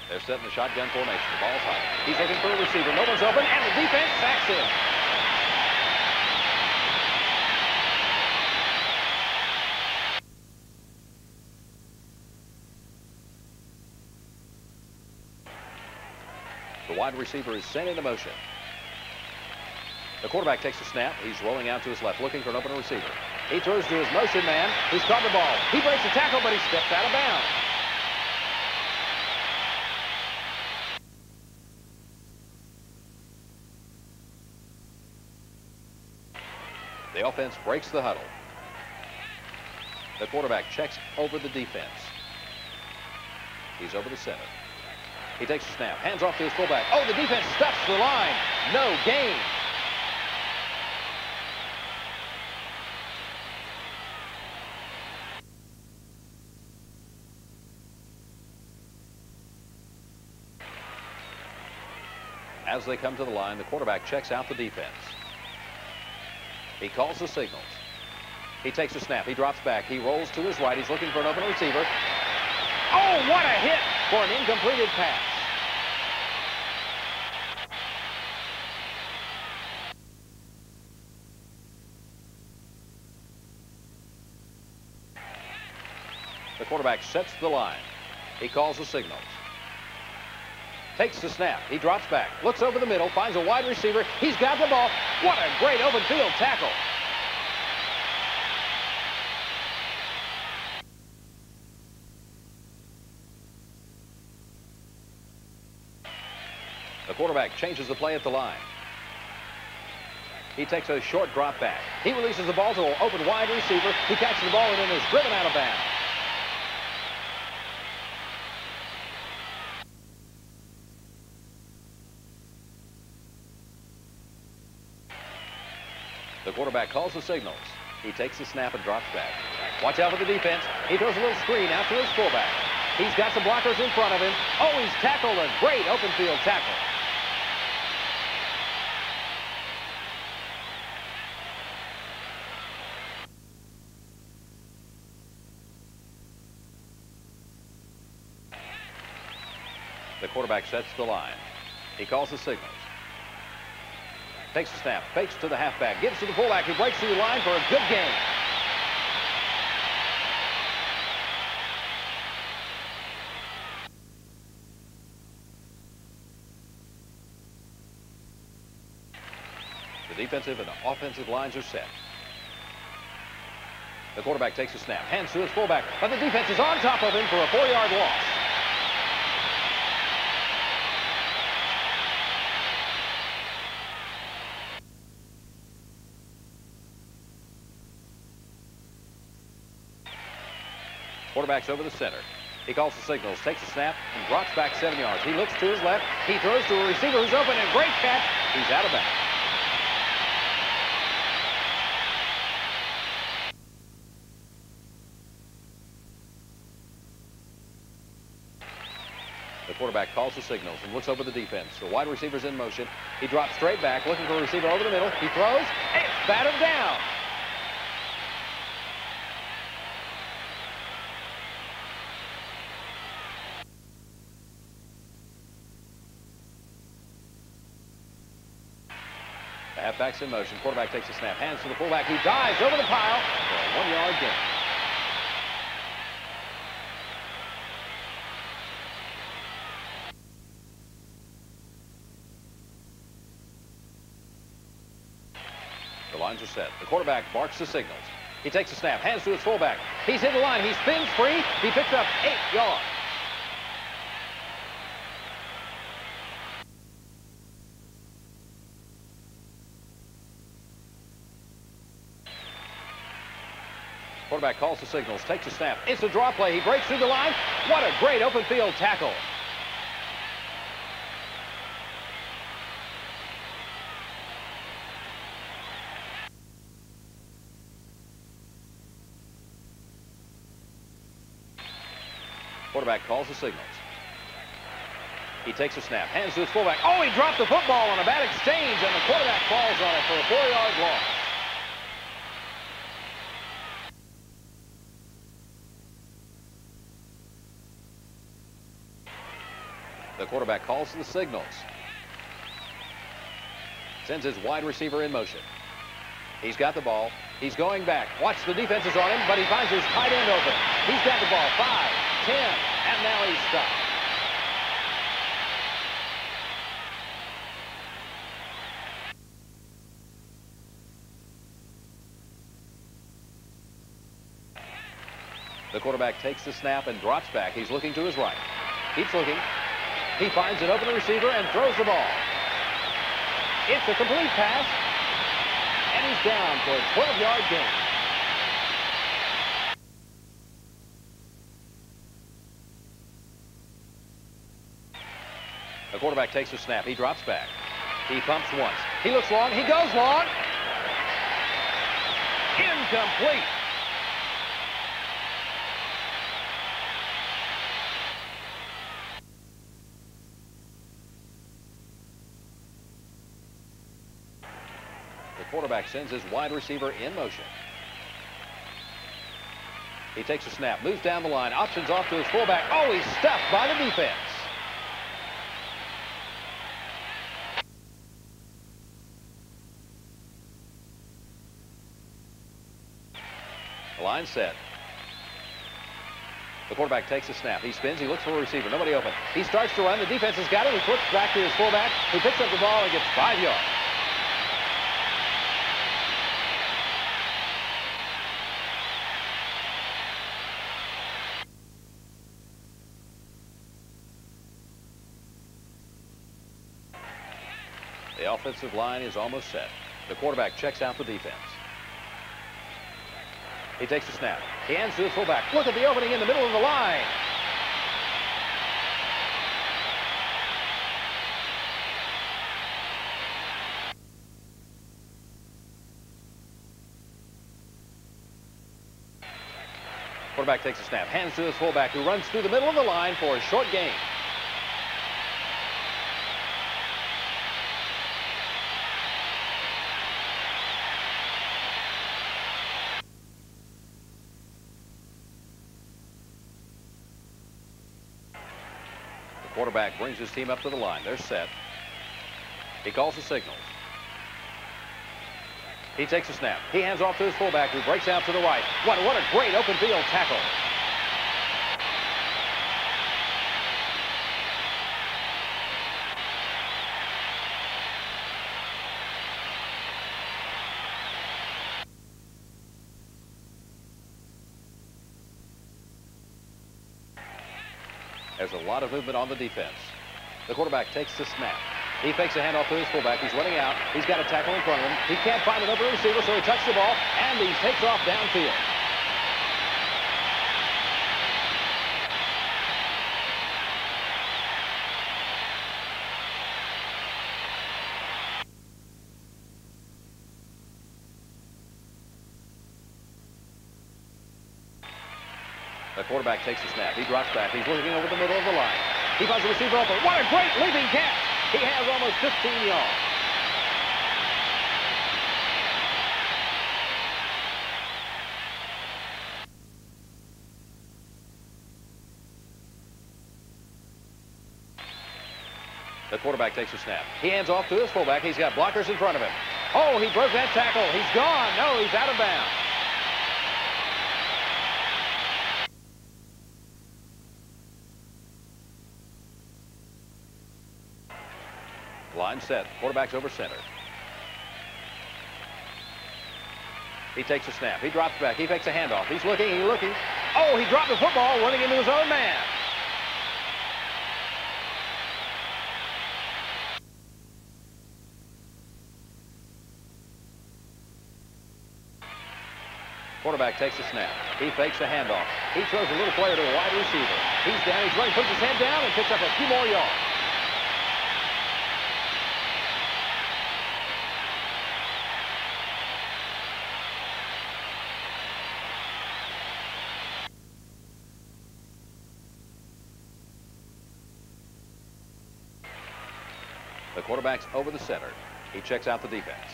They're setting the shotgun formation. The ball's high. He's looking for a receiver. No one's open, and the defense sacks him. wide receiver is sent into motion. The quarterback takes a snap. He's rolling out to his left, looking for an open receiver. He throws to his motion man, who's caught the ball. He breaks the tackle, but he steps out of bounds. The offense breaks the huddle. The quarterback checks over the defense. He's over the center. He takes a snap, hands off to his fullback. Oh, the defense steps the line. No gain. As they come to the line, the quarterback checks out the defense. He calls the signals. He takes a snap. He drops back. He rolls to his right. He's looking for an open receiver. Oh, what a hit for an incompleted pass. The quarterback sets the line. He calls the signals. Takes the snap. He drops back. Looks over the middle. Finds a wide receiver. He's got the ball. What a great open field tackle. The quarterback changes the play at the line. He takes a short drop back. He releases the ball to an open wide receiver. He catches the ball and then is driven out of bounds. Quarterback calls the signals. He takes the snap and drops back. Watch out for the defense. He throws a little screen out to his fullback. He's got some blockers in front of him. Oh, he's tackled a great open field tackle. The quarterback sets the line. He calls the signals. Takes the snap, fakes to the halfback, gives to the fullback. He breaks through the line for a good game. The defensive and the offensive lines are set. The quarterback takes a snap, hands to his fullback, but the defense is on top of him for a four-yard loss. Quarterback's over the center. He calls the signals, takes a snap, and drops back seven yards. He looks to his left. He throws to a receiver who's open, and great catch. He's out of bounds. The quarterback calls the signals and looks over the defense. The wide receiver's in motion. He drops straight back, looking for a receiver over the middle. He throws. It's batted down. The halfback's in motion. Quarterback takes a snap. Hands to the fullback. He dives over the pile for a one-yard gain. The lines are set. The quarterback barks the signals. He takes a snap. Hands to his fullback. He's hit the line. He spins free. He picks up eight yards. Quarterback calls the signals, takes a snap. It's a draw play. He breaks through the line. What a great open field tackle. Quarterback calls the signals. He takes a snap, hands to his fullback. Oh, he dropped the football on a bad exchange, and the quarterback falls on it for a four-yard loss. Quarterback calls the signals. Sends his wide receiver in motion. He's got the ball. He's going back. Watch the defense is on him, but he finds his tight end open. He's got the ball. Five, ten, and now he's stopped. The quarterback takes the snap and drops back. He's looking to his right. Keeps looking. He finds an open receiver and throws the ball. It's a complete pass. and he's down for a 12-yard gain. The quarterback takes a snap. He drops back. He pumps once. He looks long. He goes long. Incomplete. The quarterback sends his wide receiver in motion. He takes a snap, moves down the line, options off to his fullback. Oh, he's stuffed by the defense. The line set. The quarterback takes a snap. He spins. He looks for a receiver. Nobody open. He starts to run. The defense has got him. He flips back to his fullback, who picks up the ball and gets five yards. Offensive line is almost set. The quarterback checks out the defense. He takes a snap. He hands to his fullback. Look at the opening in the middle of the line. Quarterback takes a snap. Hands to his fullback who runs through the middle of the line for a short gain. Quarterback brings his team up to the line. They're set. He calls the signals. He takes a snap. He hands off to his fullback who breaks out to the right. What, what a great open field tackle. Lot of movement on the defense. The quarterback takes the snap. He fakes a handoff to his fullback. He's running out. He's got a tackle in front of him. He can't find an open receiver, so he touches the ball, and he takes off downfield. Quarterback takes the snap. He drops back. He's looking over the middle of the line. He finds the receiver open. What a great leaping catch. He has almost 15 yards. The quarterback takes a snap. He hands off to his fullback. He's got blockers in front of him. Oh, he broke that tackle. He's gone. No, he's out of bounds. Line set. Quarterback's over center. He takes a snap. He drops back. He takes a handoff. He's looking. He's looking. Oh, he dropped the football running into his own man. Quarterback takes a snap. He fakes a handoff. He throws a little player to a wide receiver. He's down. He's running. Puts his head down and picks up a few more yards. Quarterback's over the center. He checks out the defense.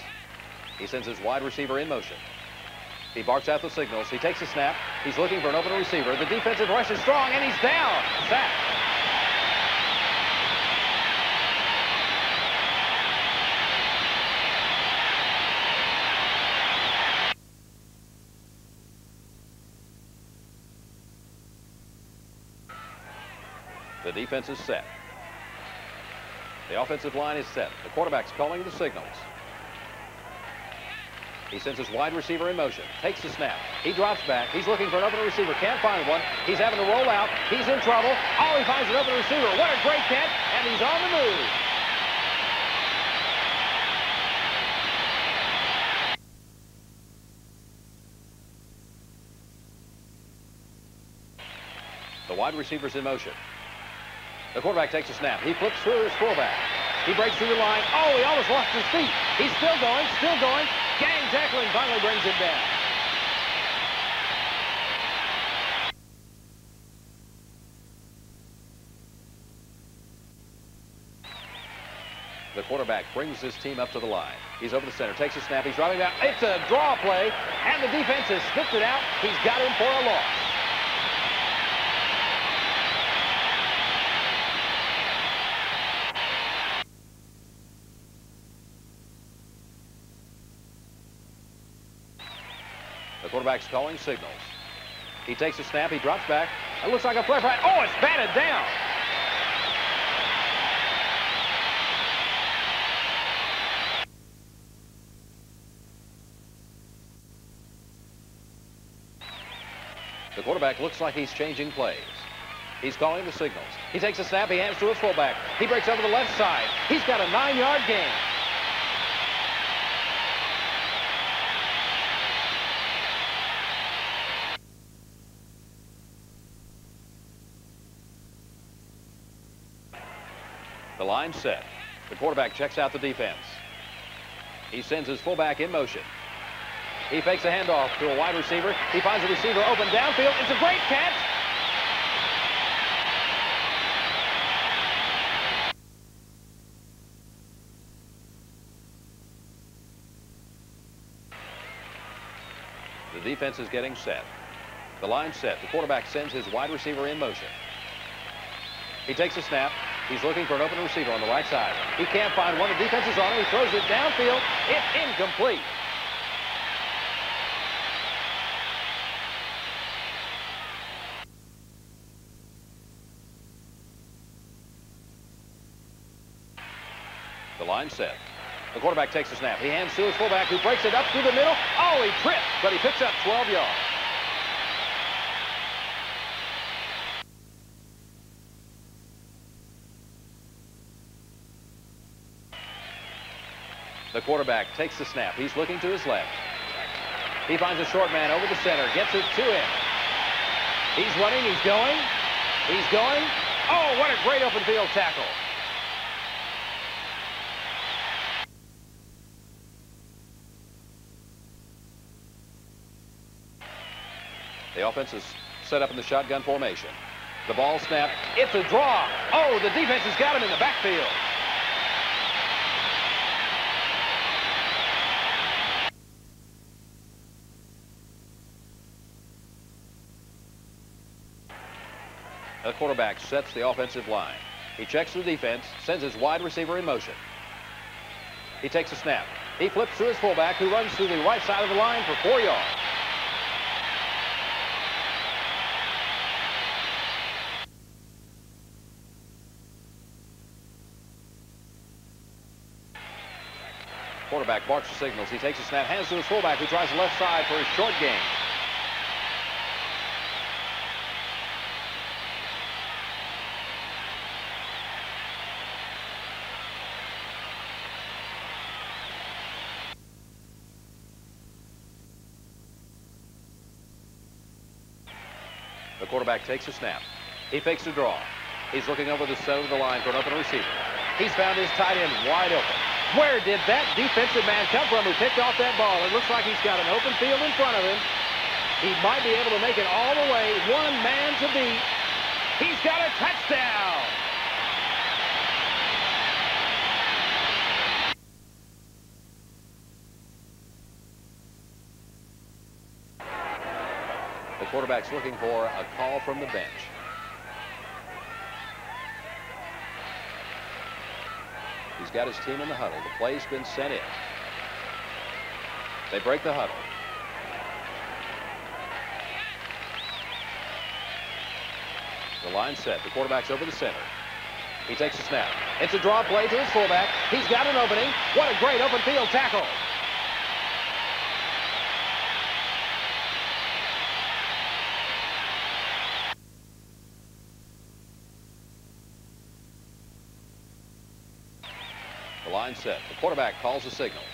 He sends his wide receiver in motion. He barks out the signals. He takes a snap. He's looking for an open receiver. The defensive rush is strong, and he's down. Sack. The defense is set. The offensive line is set. The quarterback's calling the signals. He sends his wide receiver in motion, takes the snap. He drops back. He's looking for an open receiver, can't find one. He's having to roll out. He's in trouble. Oh, he finds an open receiver. What a great catch, and he's on the move. The wide receiver's in motion. The quarterback takes a snap. He flips through his fullback. He breaks through the line. Oh, he almost lost his feet. He's still going, still going. Gang tackling finally brings him down. The quarterback brings his team up to the line. He's over the center, takes a snap, he's driving down. It's a draw play, and the defense has spit it out. He's got him for a loss. The quarterback's calling signals. He takes a snap, he drops back. It looks like a play right. Oh, it's batted down. The quarterback looks like he's changing plays. He's calling the signals. He takes a snap. He hands to his fullback. He breaks over the left side. He's got a nine-yard gain. Line set. The quarterback checks out the defense. He sends his fullback in motion. He fakes a handoff to a wide receiver. He finds a receiver open downfield. It's a great catch. The defense is getting set. The line set. The quarterback sends his wide receiver in motion. He takes a snap. He's looking for an open receiver on the right side. He can't find one. The defense is on him. He throws it downfield. It's incomplete. The line set. The quarterback takes a snap. He hands to his fullback who breaks it up through the middle. Oh, he tripped, but he picks up 12 yards. The quarterback takes the snap. He's looking to his left. He finds a short man over the center, gets it to him. He's running, he's going, he's going. Oh, what a great open field tackle. The offense is set up in the shotgun formation. The ball snapped. It's a draw. Oh, the defense has got him in the backfield. Quarterback sets the offensive line. He checks the defense, sends his wide receiver in motion. He takes a snap. He flips to his fullback, who runs to the right side of the line for four yards. Quarterback barks the signals. He takes a snap, hands to his fullback, who tries the left side for his short game. The quarterback takes a snap. He fakes a draw. He's looking over the center of the line for an open receiver. He's found his tight end wide open. Where did that defensive man come from who picked off that ball? It looks like he's got an open field in front of him. He might be able to make it all the way. One man to beat. He's got a touchdown. The quarterback's looking for a call from the bench. He's got his team in the huddle. The play's been sent in. They break the huddle. The line set. The quarterback's over the center. He takes a snap. It's a draw play to his fullback. He's got an opening. What a great open field tackle. line set. The quarterback calls the signals.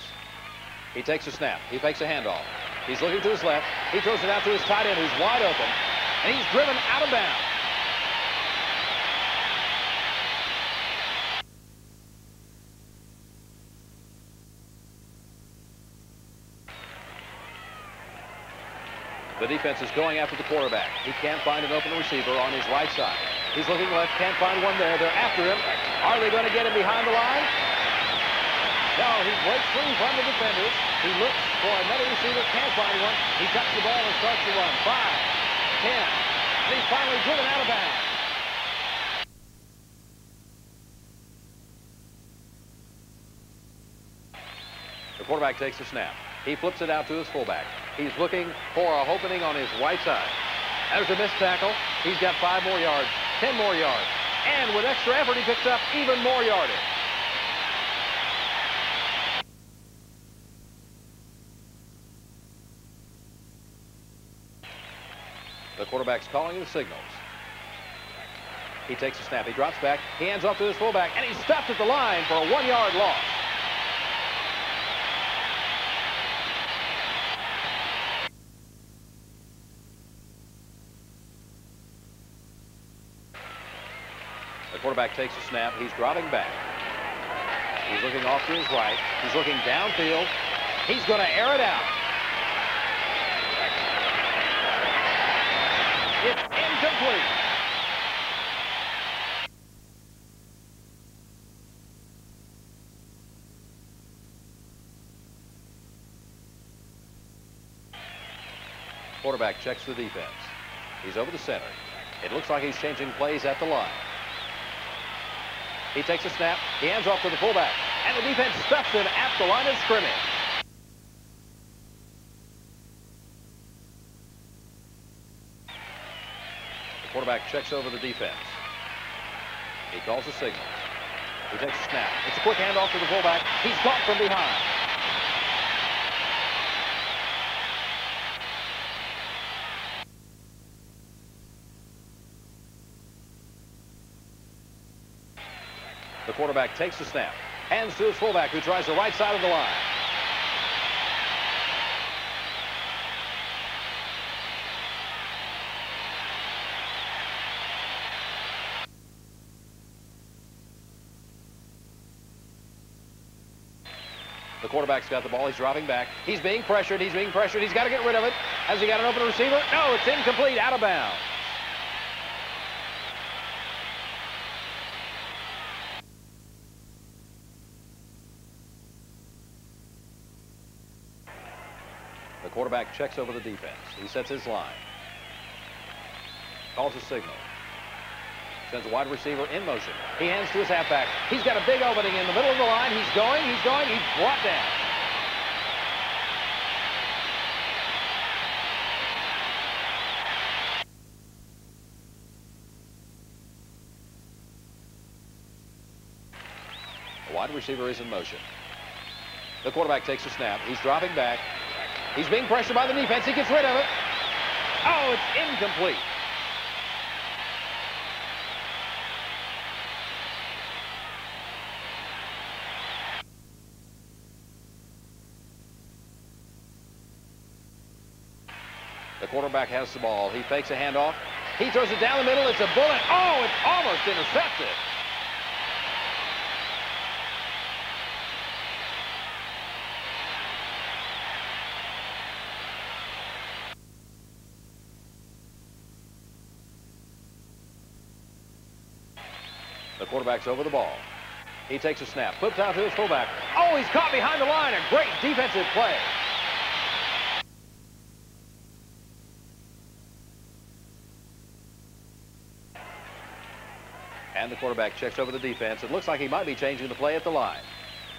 He takes a snap. He fakes a handoff. He's looking to his left. He throws it out to his tight end, who's wide open. And he's driven out of bounds. The defense is going after the quarterback. He can't find an open receiver on his right side. He's looking left, can't find one there. They're after him. Are they going to get him behind the line? No, he breaks free from the defenders. He looks for another receiver, can't find one. He tucks the ball and starts to run. Five, ten, and he's finally driven out of bounds. The quarterback takes the snap. He flips it out to his fullback. He's looking for a opening on his right side. There's a missed tackle. He's got five more yards, 10 more yards. And with extra effort, he picks up even more yardage. Quarterback's calling the signals. He takes a snap. He drops back. He hands off to his fullback, and he's stopped at the line for a one-yard loss. The quarterback takes a snap. He's dropping back. He's looking off to his right. He's looking downfield. He's going to air it out. It's incomplete. Quarterback checks the defense. He's over the center. It looks like he's changing plays at the line. He takes a snap. He hands off to the fullback. And the defense stuffs him at the line of scrimmage. The quarterback checks over the defense. He calls a signal. He takes a snap. It's a quick handoff to the fullback. He's caught from behind. The quarterback takes the snap. Hands to his fullback who tries the right side of the line. The quarterback's got the ball. He's dropping back. He's being pressured. He's being pressured. He's got to get rid of it. Has he got an open receiver? No, it's incomplete. Out of bounds. Quarterback checks over the defense. He sets his line. Calls a signal. Sends a wide receiver in motion. He hands to his halfback. He's got a big opening in the middle of the line. He's going, he's going, he's brought down. The wide receiver is in motion. The quarterback takes a snap. He's dropping back. He's being pressured by the defense. He gets rid of it. Oh, it's incomplete. The quarterback has the ball. He fakes a handoff. He throws it down the middle. It's a bullet. Oh, it's almost intercepted. Quarterback's over the ball. He takes a snap, flips out to his fullback. Oh, he's caught behind the line. A great defensive play. And the quarterback checks over the defense. It looks like he might be changing the play at the line.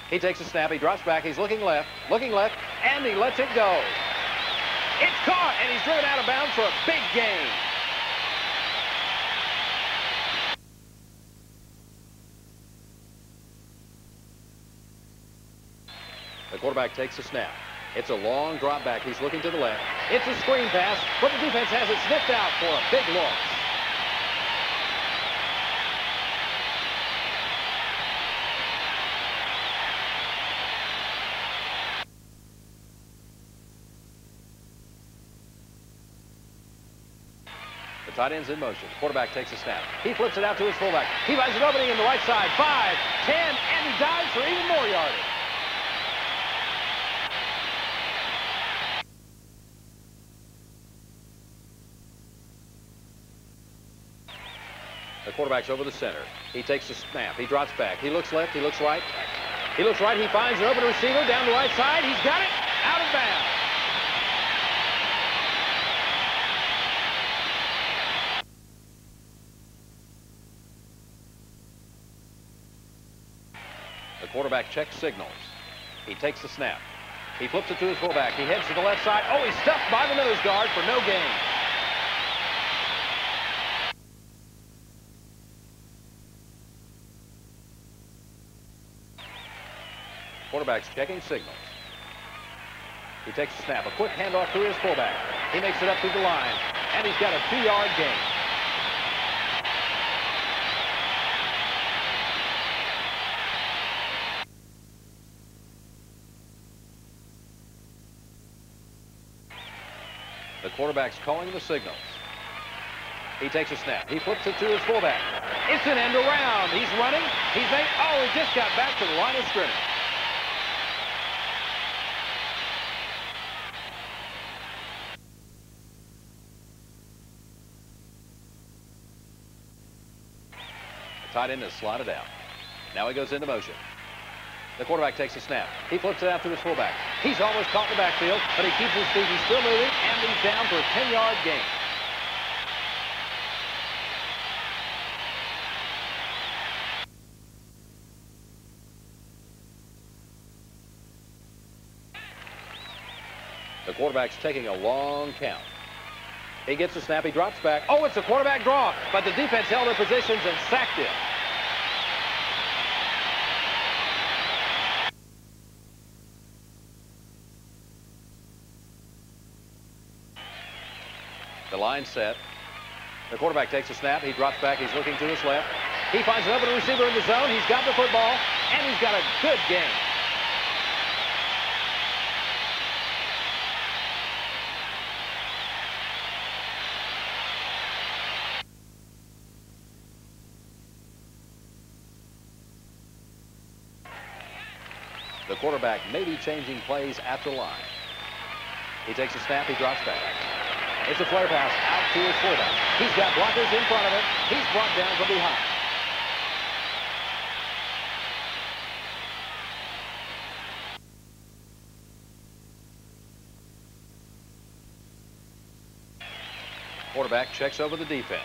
He takes a snap. He drops back. He's looking left, looking left, and he lets it go. It's caught, and he's driven out of bounds for a big gain. Quarterback takes a snap. It's a long drop back. He's looking to the left. It's a screen pass, but the defense has it snipped out for a big loss. The tight end's in motion. The quarterback takes a snap. He flips it out to his fullback. He finds an opening in the right side. Five, ten, and he dives for even more yardage. Quarterback's over the center. He takes the snap. He drops back. He looks left. He looks right. He looks right. He finds an open receiver down the right side. He's got it. Out of bounds. The quarterback checks signals. He takes the snap. He flips it to his fullback. He heads to the left side. Oh, he's stuffed by the nose guard for no gain. Quarterback's checking signals. He takes a snap. A quick handoff to his fullback. He makes it up through the line. And he's got a two-yard gain. The quarterback's calling the signals. He takes a snap. He flips it to his fullback. It's an end around. He's running. He's made. Oh, he just got back to the line of scrimmage. Tight end is slotted out. Now he goes into motion. The quarterback takes a snap. He flips it out to his fullback. He's almost caught in the backfield, but he keeps his feet. He's still moving, and he's down for a 10-yard gain. The quarterback's taking a long count. He gets the snap. He drops back. Oh, it's a quarterback draw, but the defense held their positions and sacked him. The line set. The quarterback takes a snap. He drops back. He's looking to his left. He finds an open receiver in the zone. He's got the football, and he's got a good game. The quarterback may be changing plays at the line. He takes a snap. He drops back. It's a flare pass out to his fullback. He's got blockers in front of him. He's brought down from behind. Quarterback checks over the defense.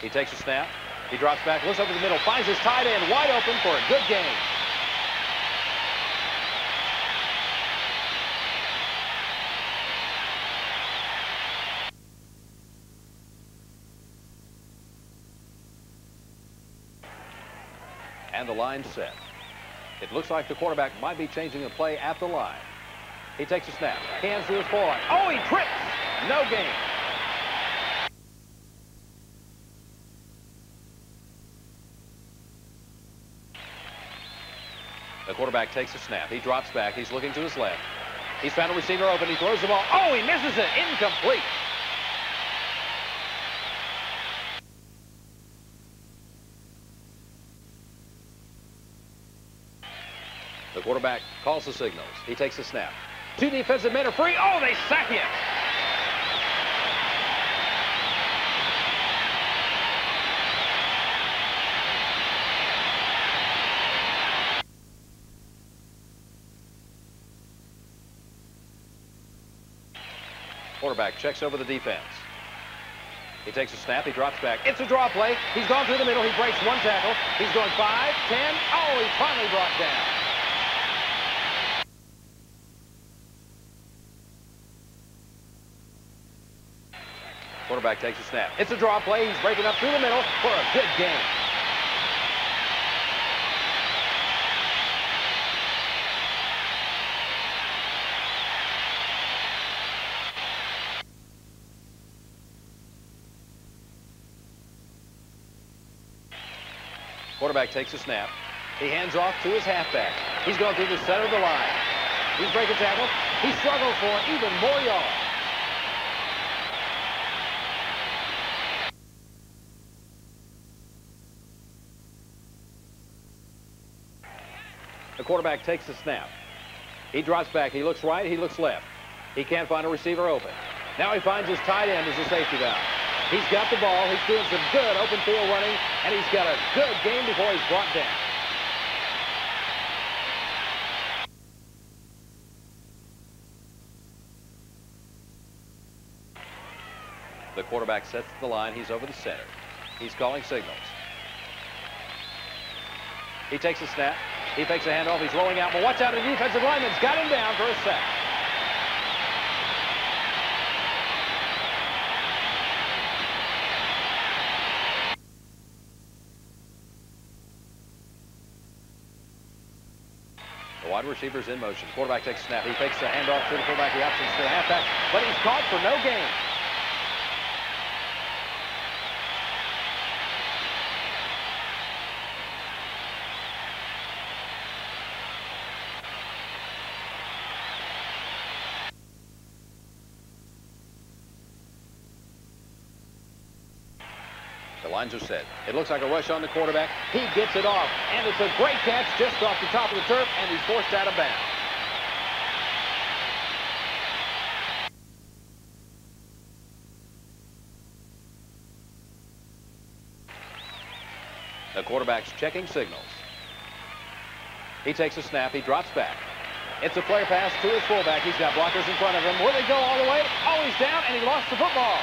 He takes a snap. He drops back, looks over the middle, finds his tight end wide open for a good game. And the line set. It looks like the quarterback might be changing the play at the line. He takes a snap. Hands to his fullback. Oh, he trips. No gain. The quarterback takes a snap. He drops back. He's looking to his left. He's found a receiver open. He throws the ball. Oh, he misses it. Incomplete. The quarterback calls the signals. He takes a snap. Two defensive men are free. Oh, they sack him. Quarterback checks over the defense. He takes a snap. He drops back. It's a draw play. He's gone through the middle. He breaks one tackle. He's going five, ten. Oh, he's finally brought down. Quarterback takes a snap. It's a draw play. He's breaking up through the middle for a good game. Quarterback takes a snap. He hands off to his halfback. He's going through the center of the line. He's breaking tackle. He struggles for even more yards. The quarterback takes the snap. He drops back. He looks right. He looks left. He can't find a receiver open. Now he finds his tight end as a safety valve. He's got the ball. He's doing some good open field running, and he's got a good game before he's brought down. The quarterback sets the line. He's over the center. He's calling signals. He takes a snap. He fakes a handoff. He's rolling out. But watch out. The defensive lineman's got him down for a sack. The wide receiver's in motion. Quarterback takes snap. He fakes the handoff to the fullback. He options to the halfback. But he's caught for no gain. Are set. It looks like a rush on the quarterback. He gets it off, and it's a great catch just off the top of the turf, and he's forced out of bounds. The quarterback's checking signals. He takes a snap. He drops back. It's a flare pass to his fullback. He's got blockers in front of him. Will they go all the way? Oh, he's down, and he lost the football.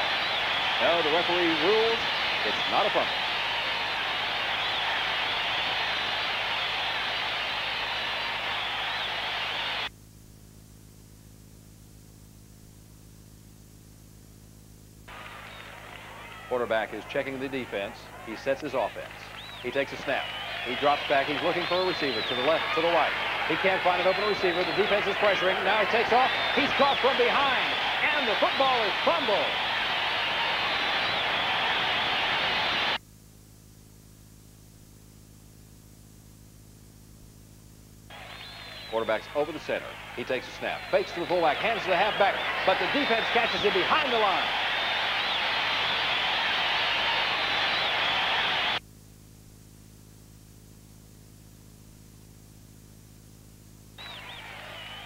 No, the referee rules it's not a fumble. Quarterback is checking the defense. He sets his offense. He takes a snap. He drops back. He's looking for a receiver to the left, to the right. He can't find an open receiver. The defense is pressuring. Now he takes off. He's caught from behind. And the football is fumbled. Quarterback's over the center. He takes a snap. Fakes to the fullback. Hands to the halfback. But the defense catches him behind the line.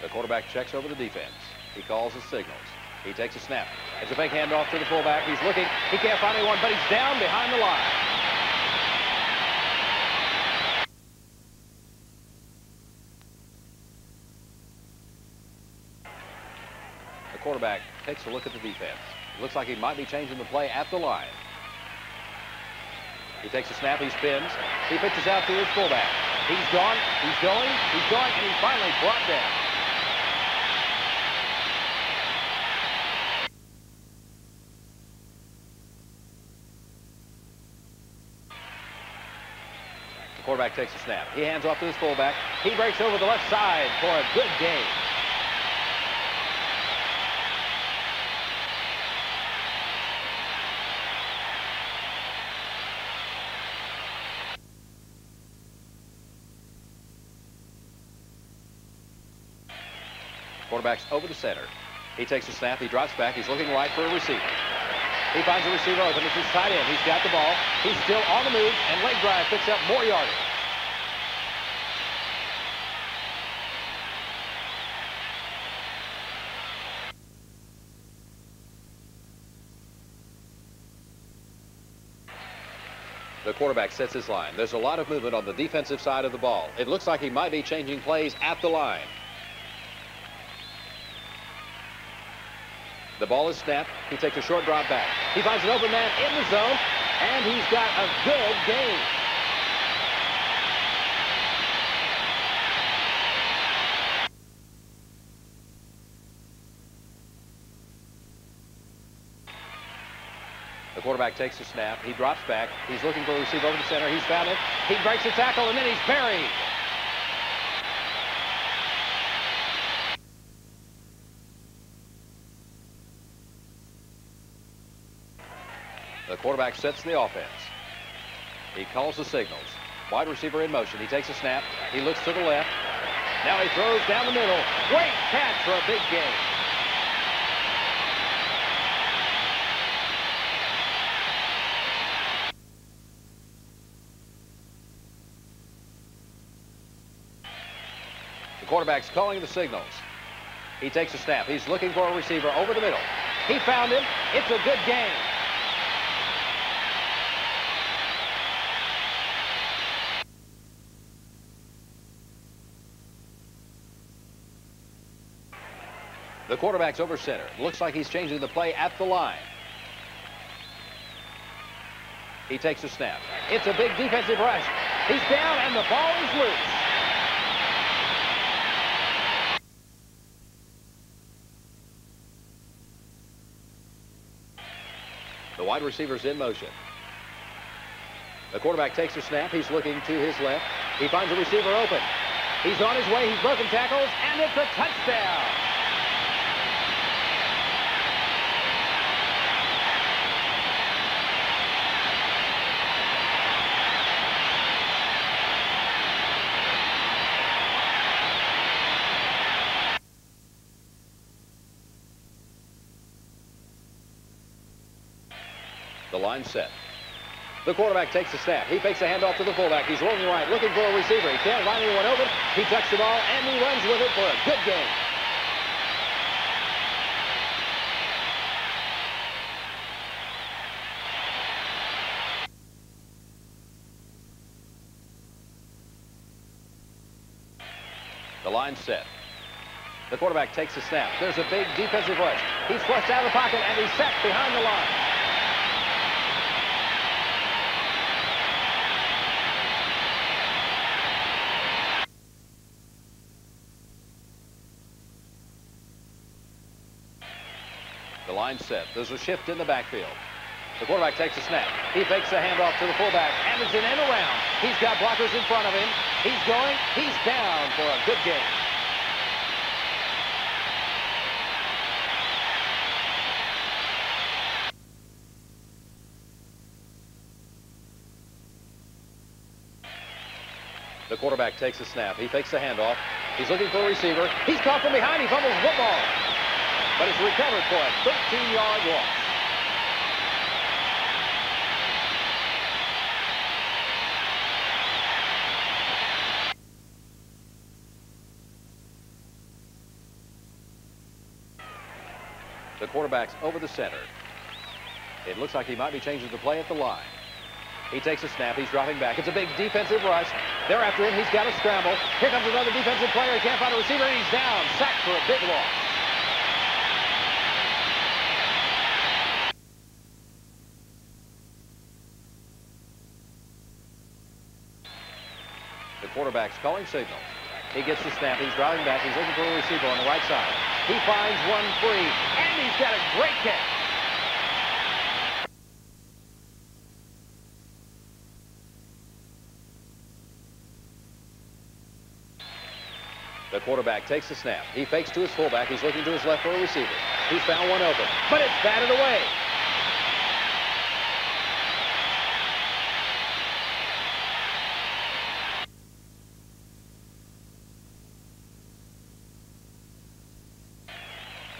The quarterback checks over the defense. He calls his signals. He takes a snap. It's a fake handoff to the fullback. He's looking. He can't find anyone, but he's down behind the line. The quarterback takes a look at the defense. Looks like he might be changing the play at the line. He takes a snap. He spins. He pitches out to his fullback. He's gone. He's going. He's going, and he's finally brought down. The quarterback takes a snap. He hands off to his fullback. He breaks over the left side for a good gain. Quarterback's over the center. He takes a snap. He drops back. He's looking right for a receiver. He finds a receiver open. It's his tight end. He's got the ball. He's still on the move, and leg drive picks up more yardage. The quarterback sets his line. There's a lot of movement on the defensive side of the ball. It looks like he might be changing plays at the line. The ball is snapped. He takes a short drop back. He finds an open man in the zone, and he's got a good game. The quarterback takes a snap. He drops back. He's looking for a receiver over the center. He's found it. He breaks the tackle, and then he's buried. Quarterback sets the offense. He calls the signals. Wide receiver in motion. He takes a snap. He looks to the left. Now he throws down the middle. Great catch for a big game. The quarterback's calling the signals. He takes a snap. He's looking for a receiver over the middle. He found him. It's a good game. The quarterback's over center. Looks like he's changing the play at the line. He takes a snap. It's a big defensive rush. He's down and the ball is loose. The wide receiver's in motion. The quarterback takes a snap. He's looking to his left. He finds a receiver open. He's on his way. He's broken tackles, and it's a touchdown. Line set. The quarterback takes the snap. He fakes a handoff to the fullback. He's rolling right, looking for a receiver. He can't find anyone open. He tucks the ball, and he runs with it for a good game. The line set. The quarterback takes the snap. There's a big defensive rush. He's flushed out of the pocket, and he's sacked behind the line. The set. There's a shift in the backfield. The quarterback takes a snap. He fakes the handoff to the fullback, and it's an end around. He's got blockers in front of him. He's going. He's down for a good game. The quarterback takes a snap. He fakes the handoff. He's looking for a receiver. He's caught from behind. He fumbles the football. But it's recovered for a 13-yard loss. The quarterback's over the center. It looks like he might be changing the play at the line. He takes a snap. He's dropping back. It's a big defensive rush. They're after him. He's got to scramble. Here comes another defensive player. He can't find a receiver, and he's down. Sacked for a big loss. Quarterback's calling signal. He gets the snap. He's driving back. He's looking for a receiver on the right side. He finds one free, and he's got a great catch. The quarterback takes the snap. He fakes to his fullback. He's looking to his left for a receiver. He's found one open, but it's batted away.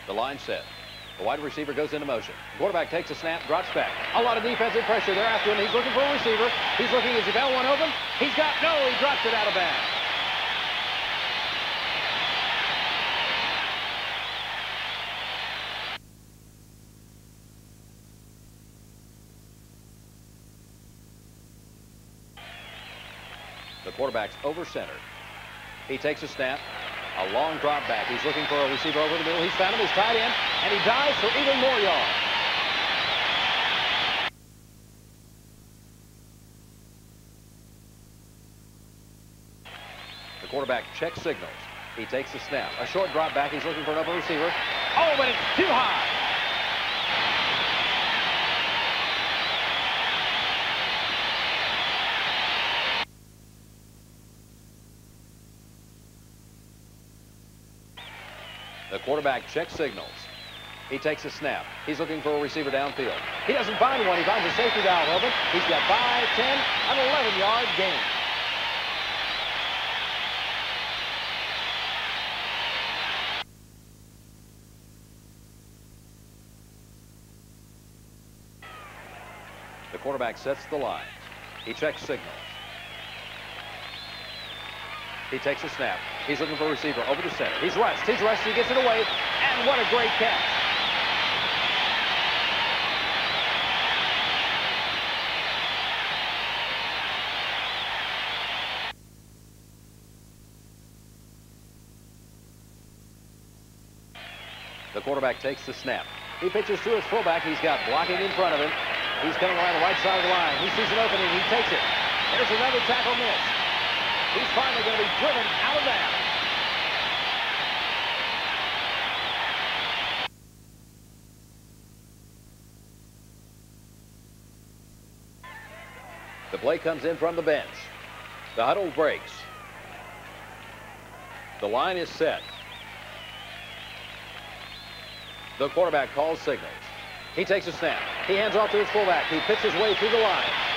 The line set. The wide receiver goes into motion. Quarterback takes a snap, drops back. A lot of defensive pressure there after him. He's looking for a receiver. He's looking. Has he found one open? He's got no. He drops it out of bounds. The quarterback's over center. He takes a snap. A long drop back. He's looking for a receiver over the middle. He's found him. He's tied in. And he dives for even more yards. The quarterback checks signals. He takes the snap. A short drop back. He's looking for an open receiver. Oh, but it's too high. The quarterback checks signals. He takes a snap. He's looking for a receiver downfield. He doesn't find one. He finds a safety valve open. He's got 5, 10, an 11-yard gain. The quarterback sets the line. He checks signals. He takes a snap. He's looking for a receiver over the center. He's rushed. He's rushed. He gets it away. And what a great catch. The quarterback takes the snap. He pitches to his fullback. He's got blocking in front of him. He's coming around the right side of the line. He sees an opening. He takes it. There's another tackle miss. He's finally going to be driven out of bounds. The play comes in from the bench. The huddle breaks. The line is set. The quarterback calls signals. He takes a snap. He hands off to his fullback. He picks his way through the line.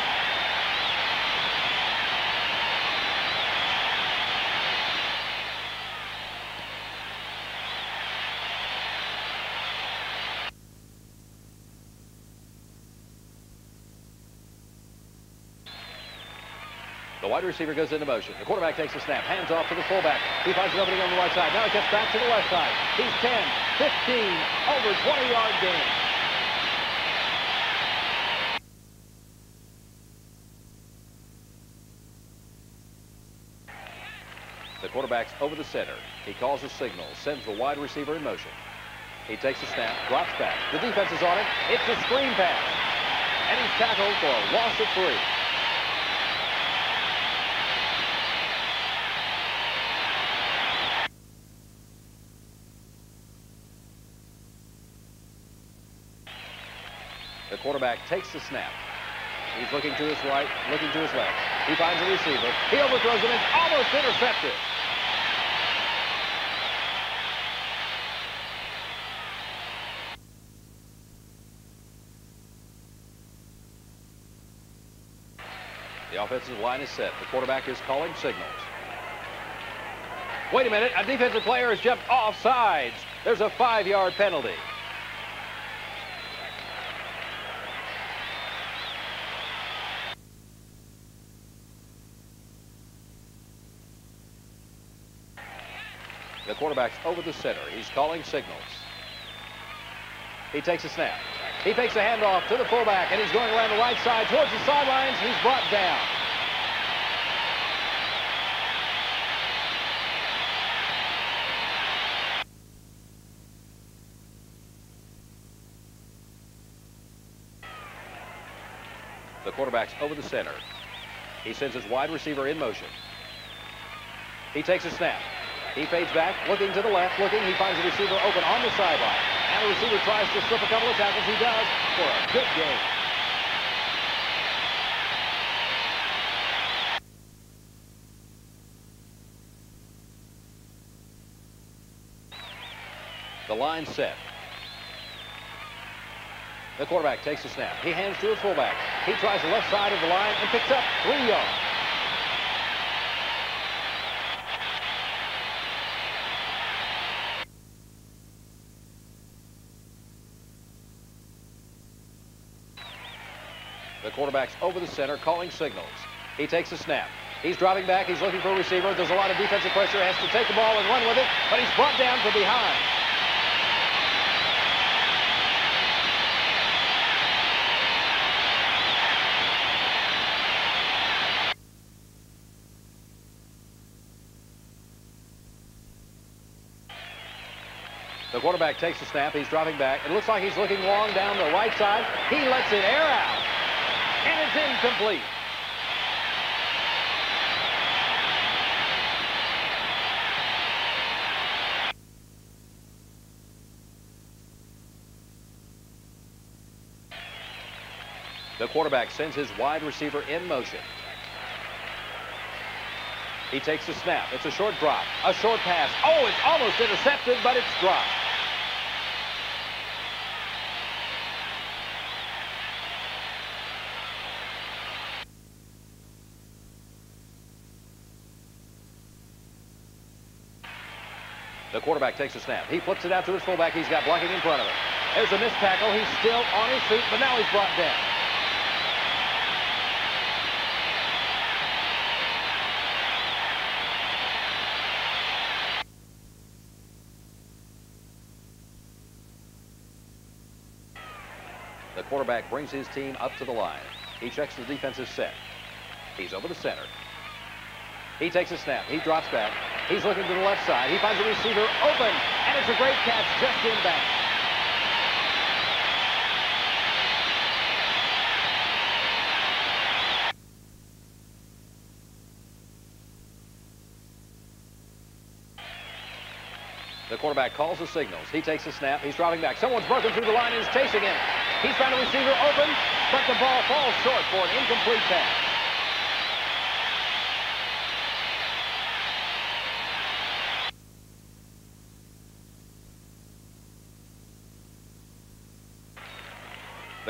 Wide receiver goes into motion. The quarterback takes a snap, hands off to the fullback. He finds an opening on the right side. Now he gets back to the left side. He's 10, 15, over 20-yard gain. The quarterback's over the center. He calls a signal, sends the wide receiver in motion. He takes a snap, drops back. The defense is on it. It's a screen pass. And he's tackled for a loss of three. Quarterback takes the snap. He's looking to his right, looking to his left. He finds a receiver. He overthrows him. It's almost intercepted. The offensive line is set. The quarterback is calling signals. Wait a minute. A defensive player has jumped off sides. There's a five-yard penalty. The quarterback's over the center. He's calling signals. He takes a snap. He takes a handoff to the fullback, and he's going around the right side towards the sidelines. He's brought down. The quarterback's over the center. He sends his wide receiver in motion. He takes a snap. He fades back, looking to the left, looking. He finds the receiver open on the sideline. And the receiver tries to slip a couple of tackles. He does for a good game. The line set. The quarterback takes the snap. He hands to his fullback. He tries the left side of the line and picks up three yards. Quarterback's over the center, calling signals. He takes a snap. He's dropping back. He's looking for a receiver. There's a lot of defensive pressure. Has to take the ball and run with it, but he's brought down from behind. The quarterback takes the snap. He's dropping back. It looks like he's looking long down the right side. He lets it air out. And it's incomplete. The quarterback sends his wide receiver in motion. He takes the snap. It's a short drop. A short pass. Oh, it's almost intercepted, but it's dropped. The quarterback takes a snap. He flips it out to his fullback. He's got blocking in front of him. There's a missed tackle. He's still on his feet, but now he's brought down. The quarterback brings his team up to the line. He checks the defensive set. He's over the center. He takes a snap. He drops back. He's looking to the left side. He finds a receiver open, and it's a great catch just in back. The quarterback calls the signals. He takes the snap. He's driving back. Someone's broken through the line and is chasing him. He's found a receiver open, but the ball falls short for an incomplete pass.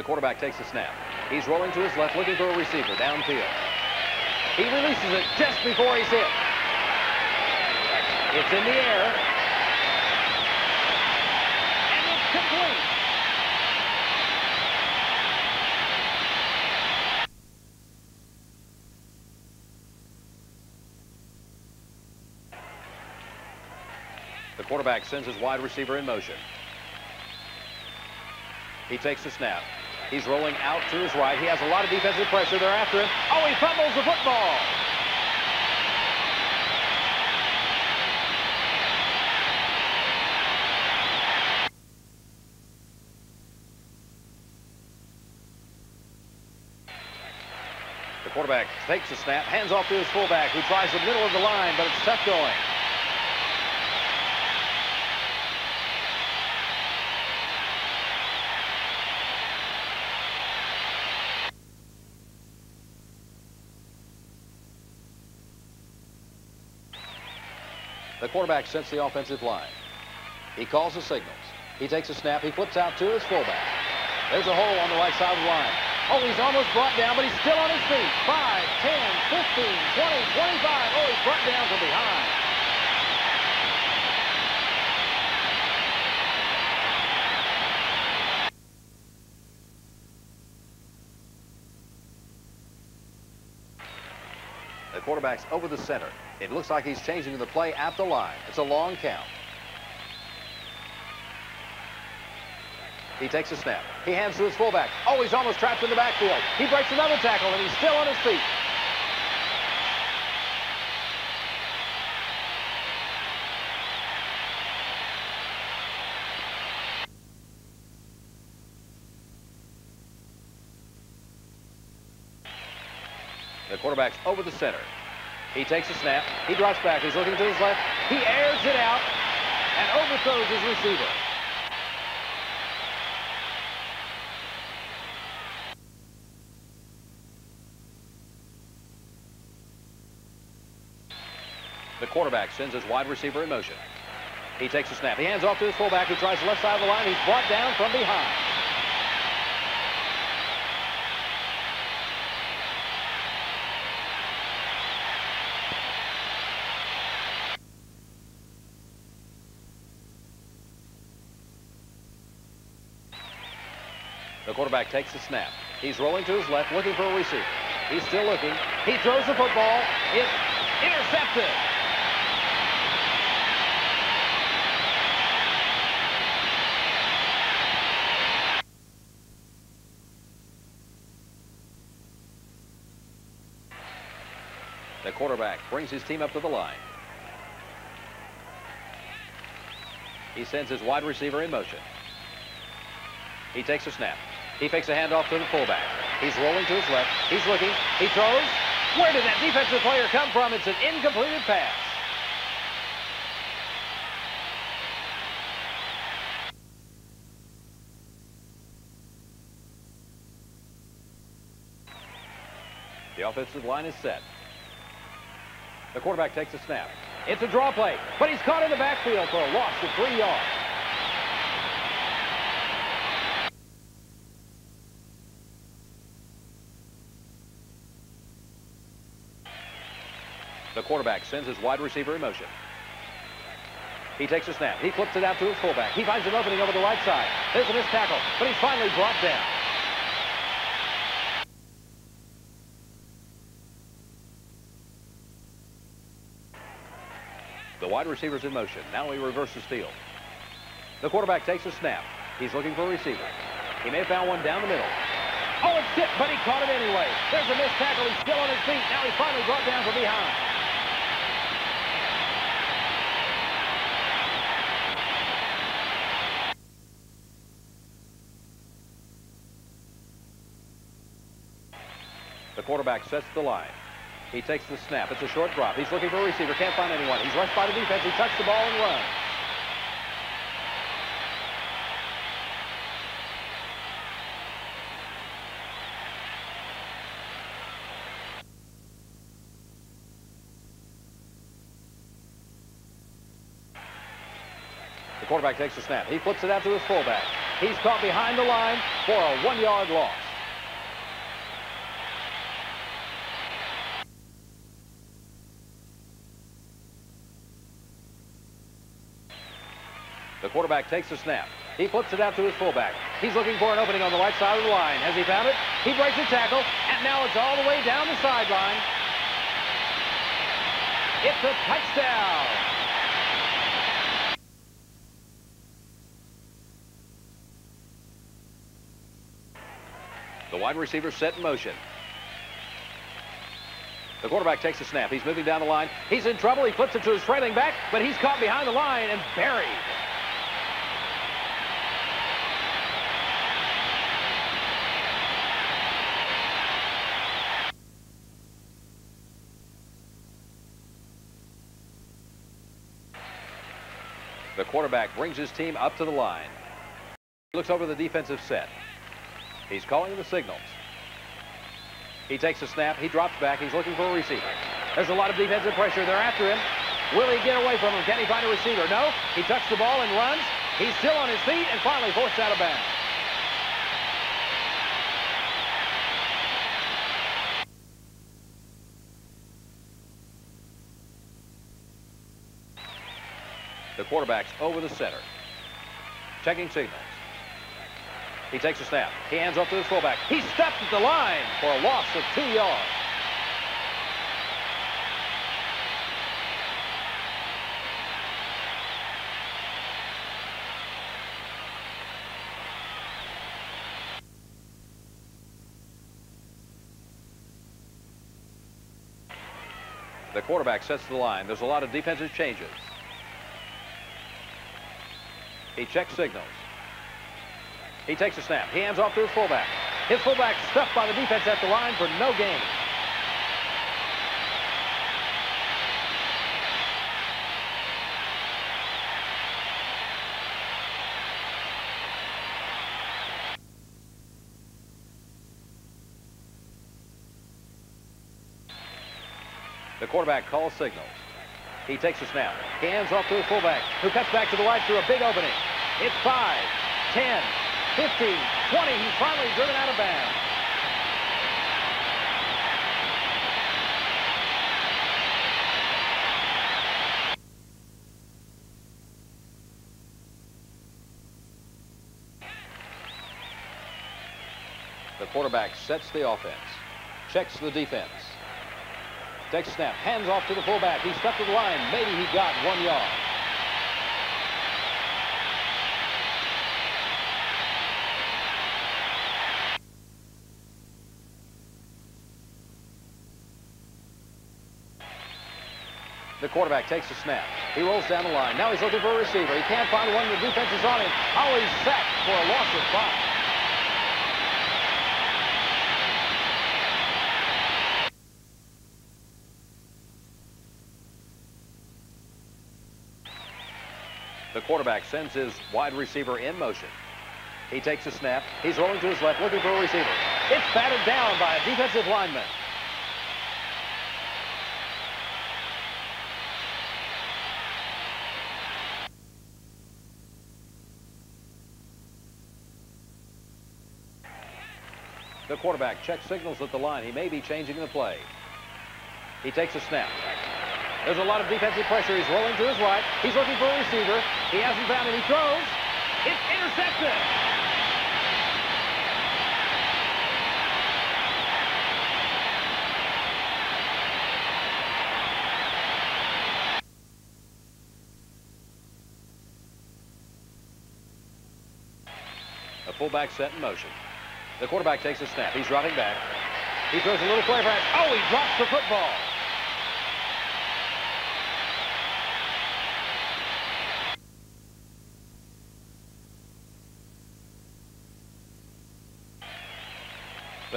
Quarterback takes the snap. He's rolling to his left, looking for a receiver downfield. He releases it just before he's hit. It's in the air. And it's complete. The quarterback sends his wide receiver in motion. He takes the snap. He's rolling out to his right. He has a lot of defensive pressure. They're after him. Oh, he fumbles the football. The quarterback takes the snap, hands off to his fullback, who tries the middle of the line, but it's tough going. Quarterback sets the offensive line. He calls the signals. He takes a snap. He flips out to his fullback. There's a hole on the right side of the line. Oh, he's almost brought down, but he's still on his feet. 5, 10, 15, 20, 25. Oh, he's brought down from behind. The quarterback's over the center. It looks like he's changing the play at the line. It's a long count. He takes a snap. He hands to his fullback. Oh, he's almost trapped in the backfield. He breaks another tackle, and he's still on his feet. The quarterback's over the center. He takes a snap. He drops back. He's looking to his left. He airs it out and overthrows his receiver. The quarterback sends his wide receiver in motion. He takes a snap. He hands off to his fullback who tries the left side of the line. He's brought down from behind. The quarterback takes the snap. He's rolling to his left, looking for a receiver. He's still looking. He throws the football. It's intercepted. The quarterback brings his team up to the line. He sends his wide receiver in motion. He takes a snap. He fakes a handoff to the fullback. He's rolling to his left. He's looking. He throws. Where did that defensive player come from? It's an incompleted pass. The offensive line is set. The quarterback takes a snap. It's a draw play, but he's caught in the backfield for a loss of three yards. The quarterback sends his wide receiver in motion. He takes a snap. He flips it out to his fullback. He finds an opening over the right side. There's a missed tackle, but he's finally brought down. The wide receiver's in motion. Now he reverses field. The quarterback takes a snap. He's looking for a receiver. He may have found one down the middle. Oh, it's tipped, but he caught it anyway. There's a missed tackle. He's still on his feet. Now he's finally brought down from behind. quarterback sets the line. He takes the snap. It's a short drop. He's looking for a receiver. Can't find anyone. He's rushed by the defense. He touched the ball and runs. The quarterback takes the snap. He flips it out to his fullback. He's caught behind the line for a one-yard loss. Quarterback takes the snap. He flips it out to his fullback. He's looking for an opening on the right side of the line. Has he found it? He breaks a tackle, and now it's all the way down the sideline. It's a touchdown. The wide receiver set in motion. The quarterback takes the snap. He's moving down the line. He's in trouble. He flips it to his trailing back, but he's caught behind the line and buried. Quarterback brings his team up to the line. He looks over the defensive set. He's calling the signals. He takes a snap. He drops back. He's looking for a receiver. There's a lot of defensive pressure. They're after him. Will he get away from him? Can he find a receiver? No. He touched the ball and runs. He's still on his feet and finally forced out of bounds. The quarterback's over the center. Checking signals. He takes a snap. He hands off to his fullback. He steps at the line for a loss of two yards. The quarterback sets the line. There's a lot of defensive changes. He checks signals. He takes a snap. He hands off to his fullback. His fullback stuffed by the defense at the line for no gain. The quarterback calls signals. He takes a snap. He hands off to his fullback, who cuts back to the right through a big opening. It's 5, 10, 15, 20. He's finally driven out of bounds. The quarterback sets the offense, checks the defense. A snap, hands off to the fullback. He stuck to the line. Maybe he got one yard. The quarterback takes the snap. He rolls down the line. Now he's looking for a receiver. He can't find one. The defense is on him. He's sacked for a loss of five. The quarterback sends his wide receiver in motion. He takes a snap. He's rolling to his left, looking for a receiver. It's batted down by a defensive lineman. The quarterback checks signals at the line. He may be changing the play. He takes a snap. There's a lot of defensive pressure. He's rolling to his right. He's looking for a receiver. He hasn't found any throws. It's intercepted. A fullback set in motion. The quarterback takes a snap. He's dropping back. He throws a little play pass. Oh, he drops the football.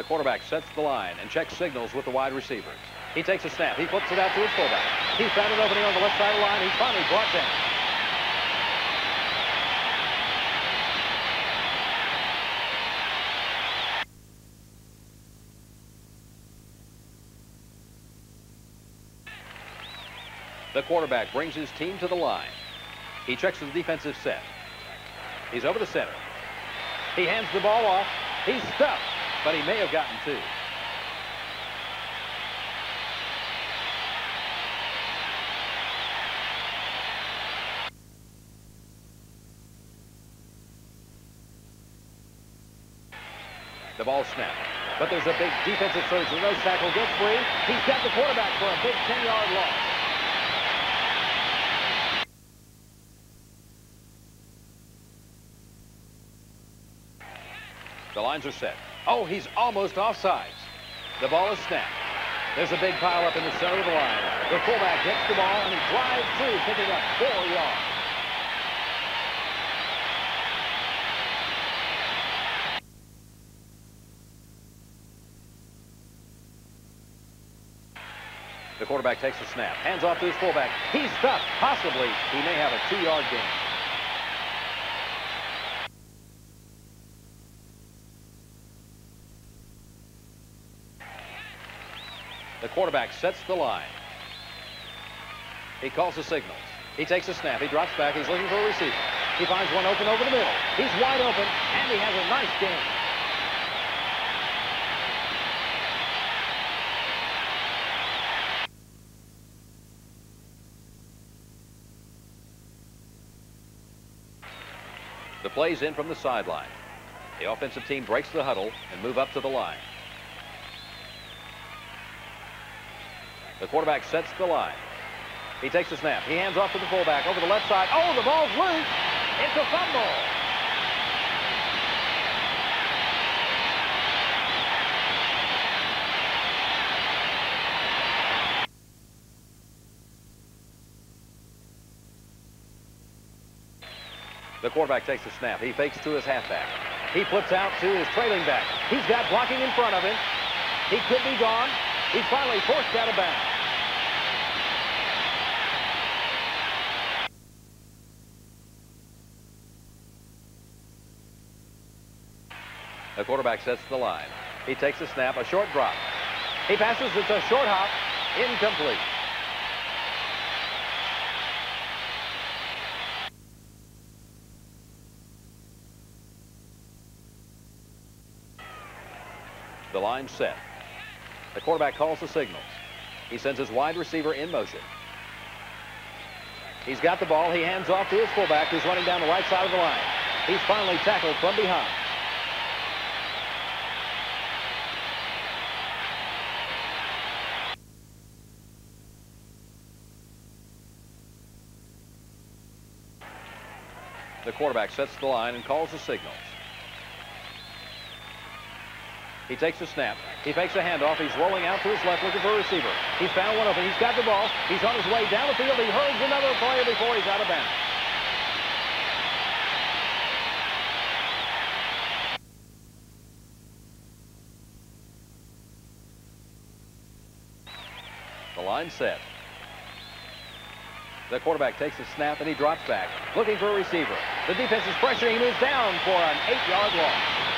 Quarterback sets the line and checks signals with the wide receivers. He takes a snap. He flips it out to his fullback. He found an opening on the left side of the line. He's finally brought down. The quarterback brings his team to the line. He checks the defensive set. He's over the center. He hands the ball off. He's stuffed, but he may have gotten two. The ball snapped. But there's a big defensive surge. The nose tackle gets free. He's got the quarterback for a big 10-yard loss. The lines are set. Oh, he's almost offsides. The ball is snapped. There's a big pile up in the center of the line. The fullback gets the ball, and he drives through, picking up four yards. The quarterback takes the snap, hands off to his fullback. He's stuck. Possibly he may have a two-yard gain. Quarterback sets the line. He calls the signals. He takes a snap. He drops back. He's looking for a receiver. He finds one open over the middle. He's wide open, and he has a nice game. The play's in from the sideline. The offensive team breaks the huddle and move up to the line. The quarterback sets the line. He takes the snap. He hands off to the fullback over the left side. Oh, the ball's loose. It's a fumble. The quarterback takes the snap. He fakes to his halfback. He flips out to his trailing back. He's got blocking in front of him. He could be gone. He's finally forced out of bounds. The quarterback sets the line. He takes the snap, a short drop. He passes, it's a short hop, incomplete. The line set. The quarterback calls the signals. He sends his wide receiver in motion. He's got the ball. He hands off to his fullback who's running down the right side of the line. He's finally tackled from behind. The quarterback sets the line and calls the signals. He takes the snap. He fakes a handoff. He's rolling out to his left looking for a receiver. He's found one open. He's got the ball. He's on his way down the field. He hurls another player before he's out of bounds. The line set. The quarterback takes the snap and he drops back, looking for a receiver. The defense is pressuring. He moves down for an eight-yard loss.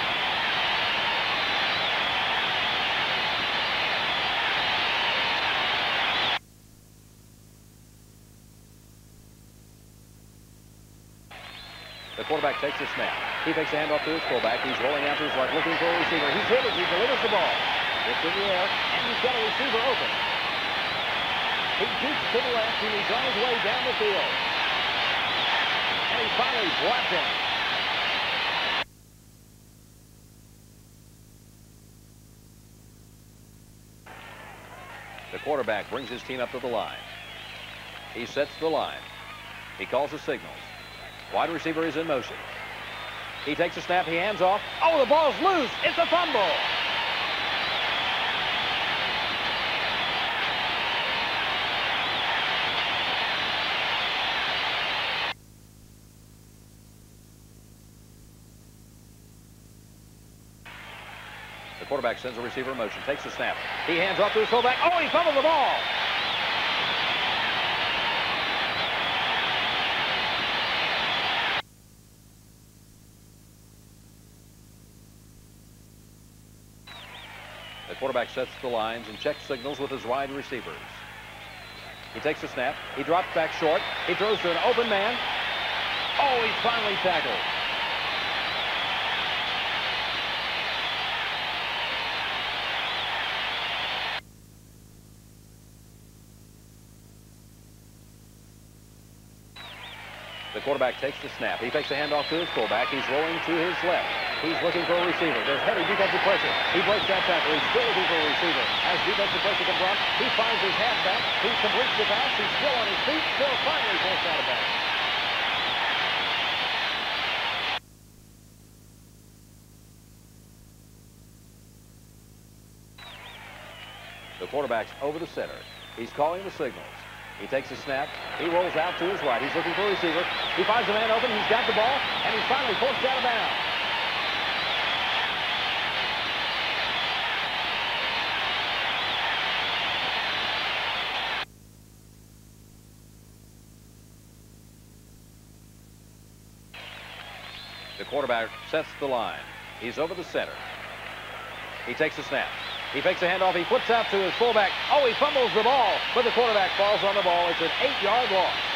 The quarterback takes the snap. He takes a handoff to his fullback. He's rolling out to his left, looking for a receiver. He's hit it. He delivers the ball. It's in the air, and he's got a receiver open. He shoots to the left, and he's on his way down the field. And he finally brought down. The quarterback brings his team up to the line. He sets the line. He calls the signals. Wide receiver is in motion. He takes a snap. He hands off. Oh, the ball's loose. It's a fumble. Quarterback sends a receiver in motion, takes the snap. He hands off to his fullback. Oh, he fumbled the ball. The quarterback sets the lines and checks signals with his wide receivers. He takes the snap. He drops back short. He throws to an open man. Oh, he's finally tackled. Quarterback takes the snap. He takes the handoff to his fullback. He's rolling to his left. He's looking for a receiver. There's heavy defensive pressure. He breaks that tackle. He's still looking for a receiver. As defensive pressure comes on, he finds his halfback. He completes the pass. He's still on his feet. Still finally forced out of bounds. The quarterback's over the center. He's calling the signals. He takes a snap. He rolls out to his right. He's looking for a receiver. He finds the man open. He's got the ball, and he's finally forced out of bounds. The quarterback sets the line. He's over the center. He takes a snap. He fakes a handoff. He flips out to his fullback. Oh, he fumbles the ball, but the quarterback falls on the ball. It's an eight-yard loss.